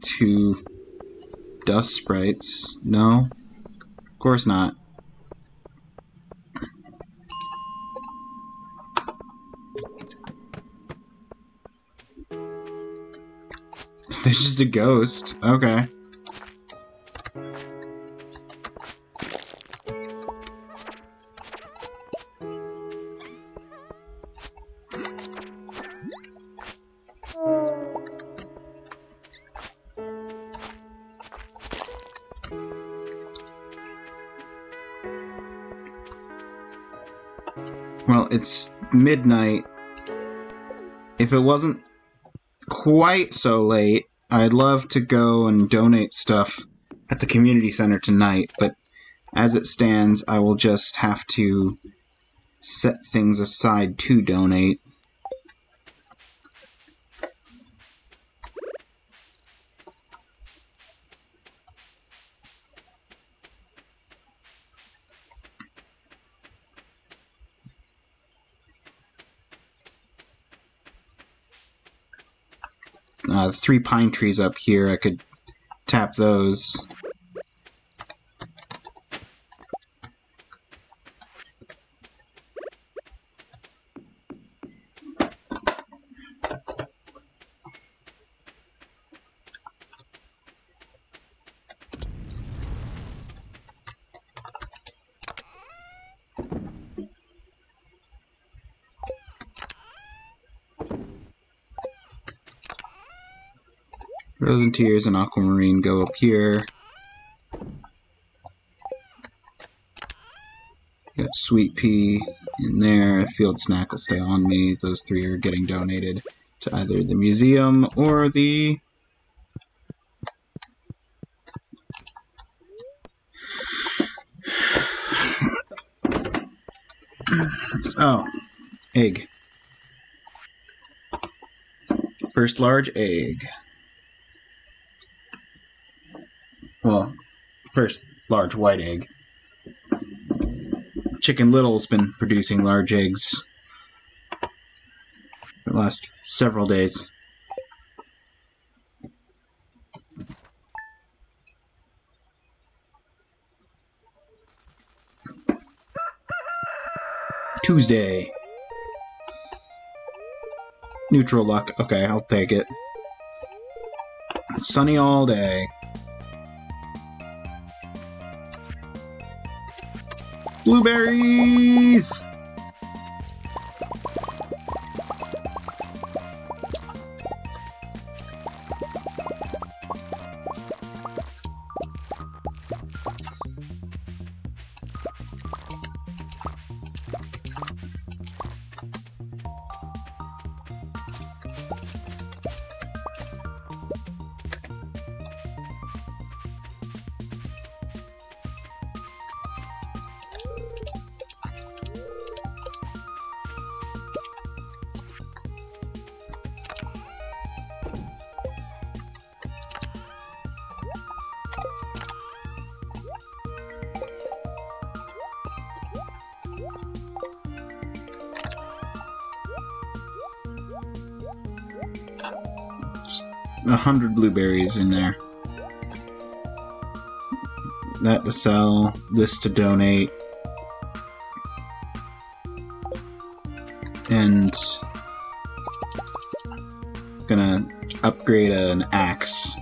two dust sprites. No, of course not. There's just a ghost. Okay. Midnight. If it wasn't quite so late, I'd love to go and donate stuff at the community center tonight, but as it stands, I will just have to set things aside to donate. uh, three pine trees up here. I could tap those. Frozen Tears and Aquamarine go up here. Got Sweet Pea in there. Field Snack will stay on me. Those three are getting donated to either the museum or the... Oh, egg. First large egg. Well, first large white egg. Chicken Little's been producing large eggs for the last several days. Tuesday. Neutral luck. Okay, I'll take it. Sunny all day. Blueberries! Blueberries in there. That to sell, this to donate, and gonna upgrade an axe.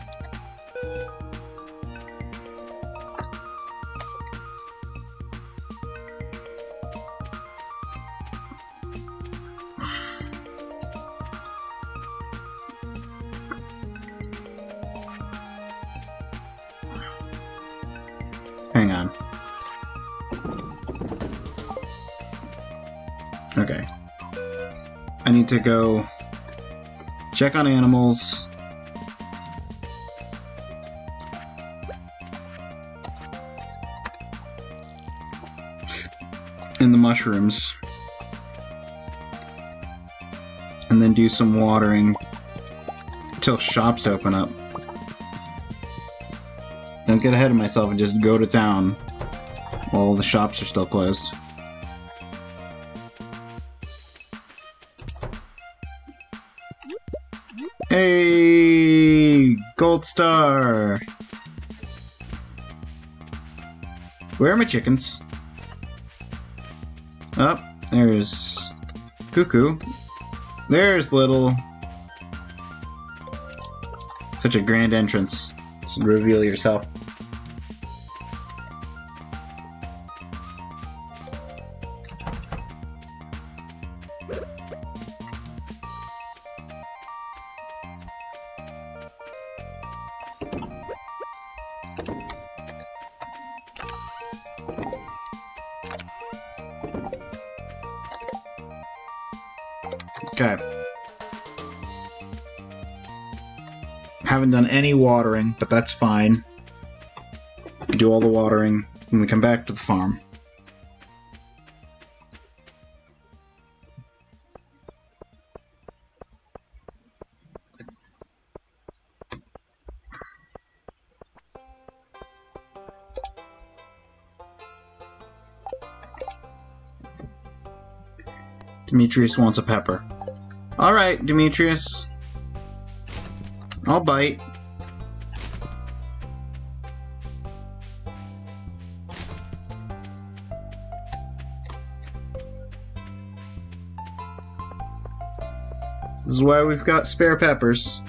Check on animals. And the mushrooms. And then do some watering until shops open up. Don't get ahead of myself and just go to town while the shops are still closed. Gold star. Where are my chickens? Up oh, there's Cuckoo. There's Little. Such a grand entrance. Just reveal yourself. Watering, but that's fine. We Do all the watering when we come back to the farm. Demetrius wants a pepper. Alright, Demetrius. I'll bite. This is why we've got spare peppers.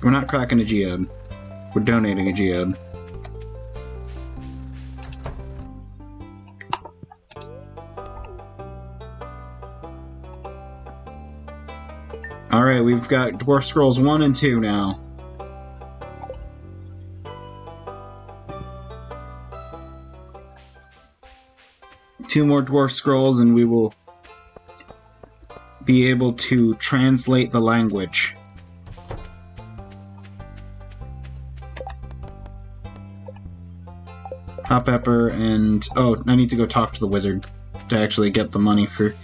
We're not cracking a geode. We're donating a geode. Alright, we've got Dwarf Scrolls 1 and 2 now. Two more Dwarf Scrolls and we will be able to translate the language. Hot pepper and... Oh, I need to go talk to the wizard to actually get the money for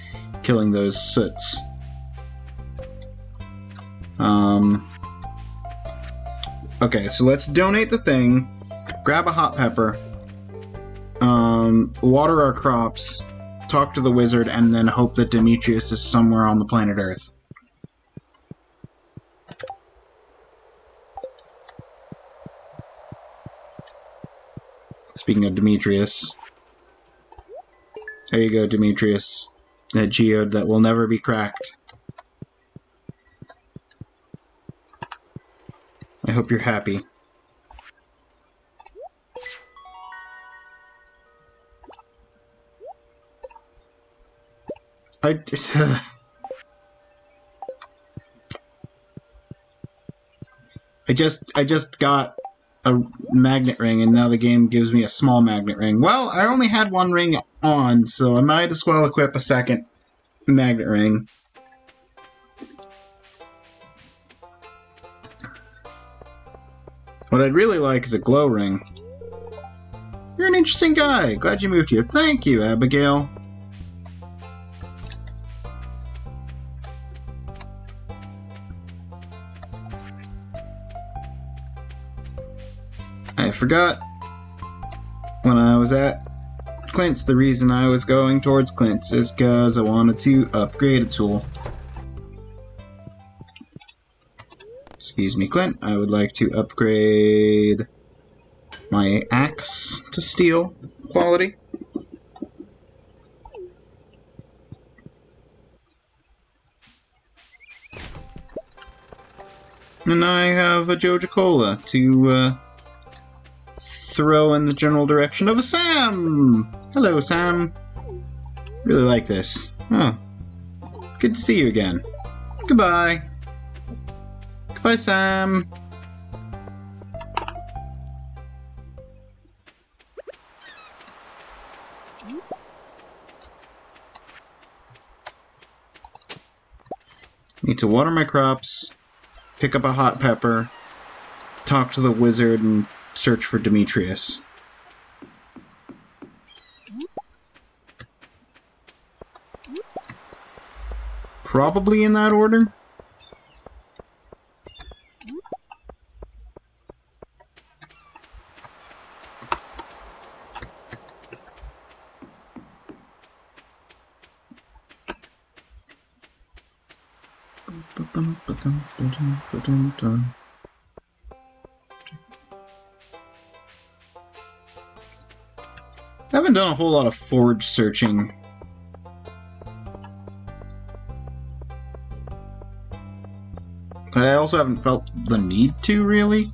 killing those soots. Um, okay, so let's donate the thing, grab a hot pepper, um, water our crops, talk to the wizard, and then hope that Demetrius is somewhere on the planet Earth. Speaking of Demetrius, there you go, Demetrius. That geode that will never be cracked. I hope you're happy. I just, uh, I just I just got a magnet ring and now the game gives me a small magnet ring. Well, I only had one ring on, so I might as well equip a second magnet ring. What I'd really like is a glow ring. You're an interesting guy. Glad you moved here. Thank you, Abigail. Forgot when I was at Clint's. The reason I was going towards Clint's is because I wanted to upgrade a tool. Excuse me, Clint. I would like to upgrade my axe to steel quality. And I have a Joja Cola to uh, throw in the general direction of a Sam! Hello, Sam. Really like this. Oh. Good to see you again. Goodbye. Goodbye, Sam. Need to water my crops, pick up a hot pepper, talk to the wizard, and search for Demetrius. Probably in that order. I haven't done a whole lot of forge searching. But I also haven't felt the need to, really.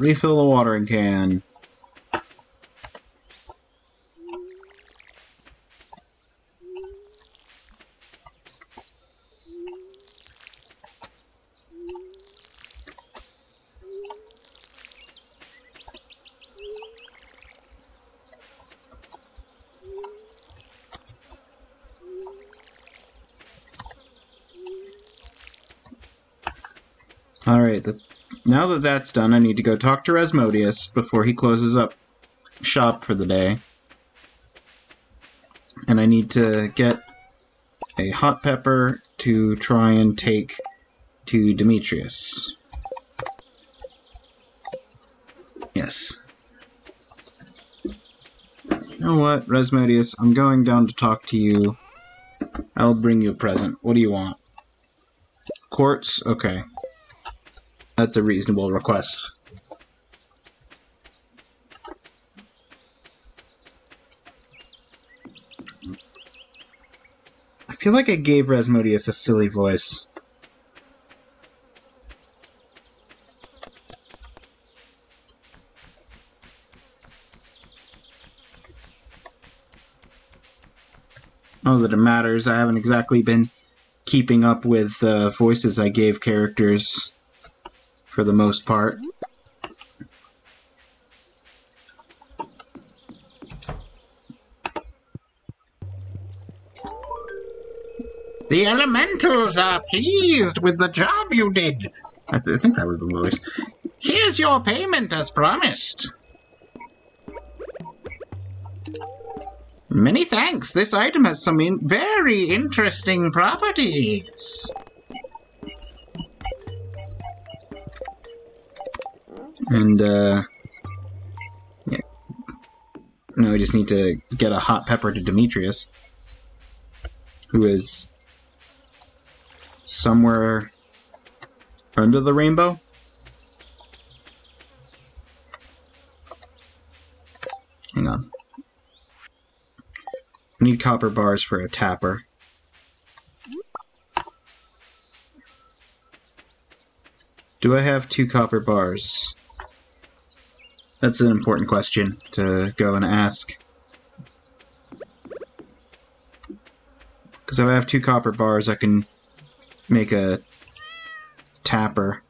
Refill the watering can. Alright, now that that's done, I need to go talk to Rasmodius before he closes up shop for the day. And I need to get a hot pepper to try and take to Demetrius. Yes. You know what, Rasmodius, I'm going down to talk to you. I'll bring you a present. What do you want? Quartz? Okay. That's a reasonable request. I feel like I gave Rasmodius a silly voice. Not that it matters, I haven't exactly been keeping up with the uh, voices I gave characters for the most part. The elementals are pleased with the job you did. I, th I think that was the voice. Here's your payment as promised. Many thanks. This item has some in very interesting properties. And, uh... Yeah. Now we just need to get a hot pepper to Demetrius. Who is somewhere under the rainbow. Hang on. Need copper bars for a tapper. Do I have two copper bars? That's an important question to go and ask. Because if I have two copper bars, I can make a tapper.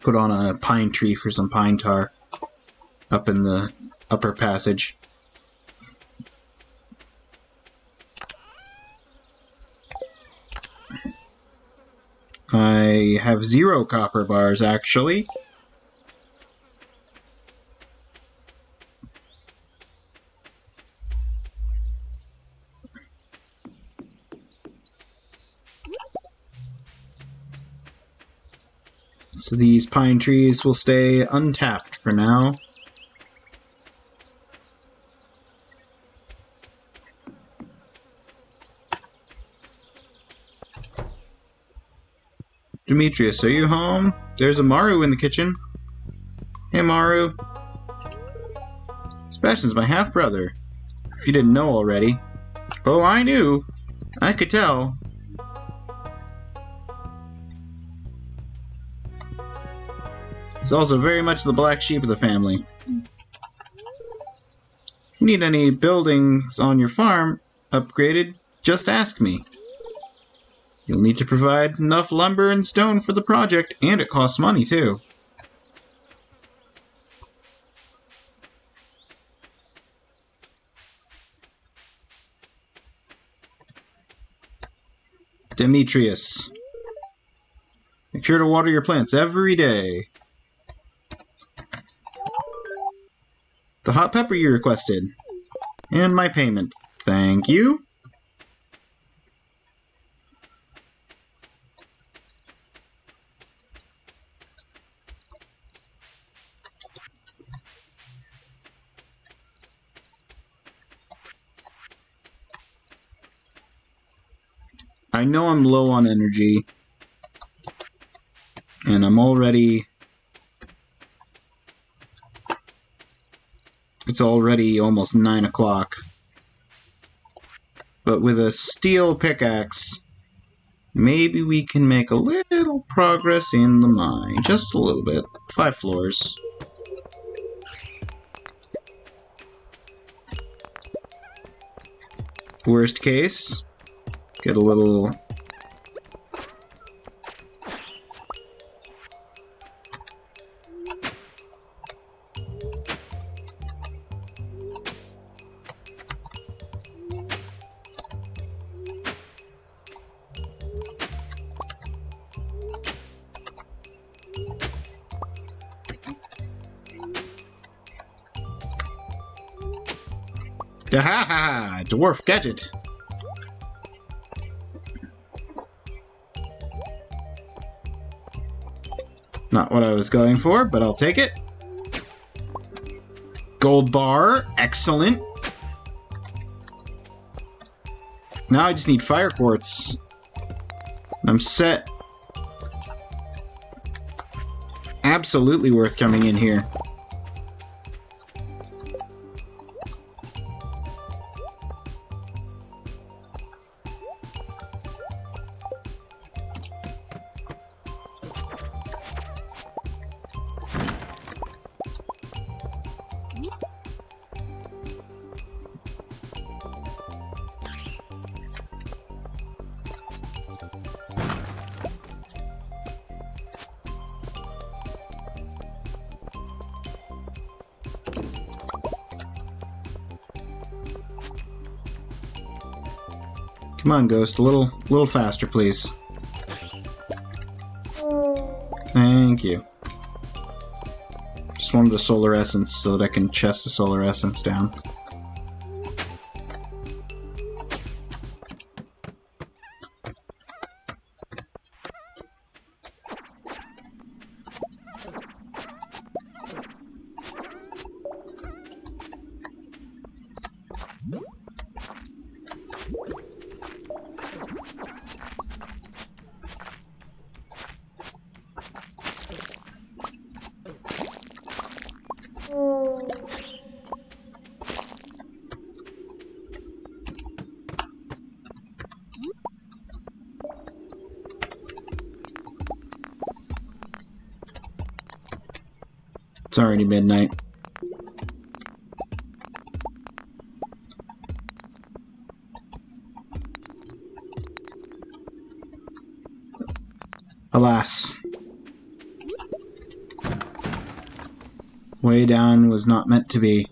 Put on a pine tree for some pine tar up in the upper passage. I have zero copper bars, actually. So these pine trees will stay untapped for now. Demetrius, are you home? There's a Maru in the kitchen. Hey, Maru. Sebastian's my half-brother. If you didn't know already. Oh, I knew. I could tell. He's also very much the black sheep of the family. You need any buildings on your farm upgraded, just ask me. You'll need to provide enough lumber and stone for the project, and it costs money too. Demetrius. Make sure to water your plants every day. The hot pepper you requested. And my payment. Thank you. I'm low on energy. And I'm already... It's already almost 9 o'clock. But with a steel pickaxe, maybe we can make a little progress in the mine. Just a little bit. Five floors. Worst case, Get a little... Dwarf gadget! Not what I was going for, but I'll take it. Gold bar, excellent. Now I just need fire quartz. I'm set. Absolutely worth coming in here. On, Ghost, a little, little faster, please. Thank you. Just wanted a solar essence so that I can chest a solar essence down. Midnight. Alas. Way down was not meant to be.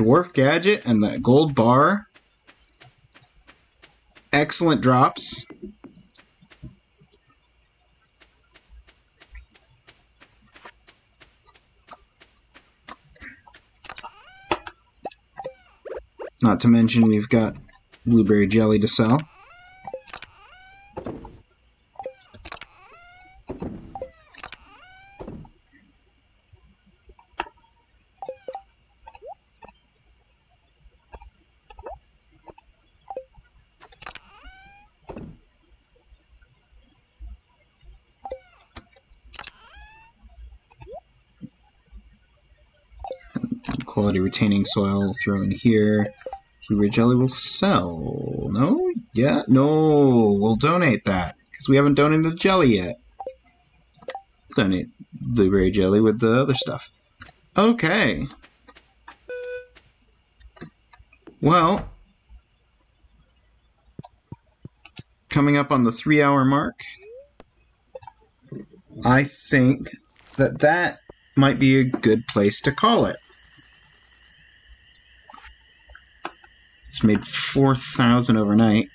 Dwarf gadget and the gold bar, excellent drops. Not to mention we've got blueberry jelly to sell. quality retaining soil throw in here. Blueberry jelly will sell. No? Yeah? No. We'll donate that. Because we haven't donated jelly yet. Donate blueberry jelly with the other stuff. Okay. Well. Coming up on the three hour mark. I think that that might be a good place to call it. Made 4,000 overnight.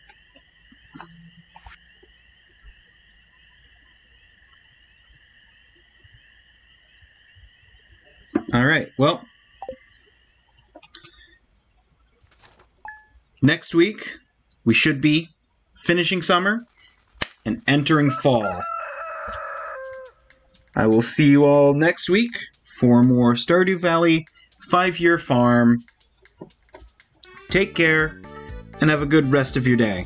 Alright, well. Next week, we should be finishing summer and entering fall. I will see you all next week for more Stardew Valley 5 year farm Take care and have a good rest of your day.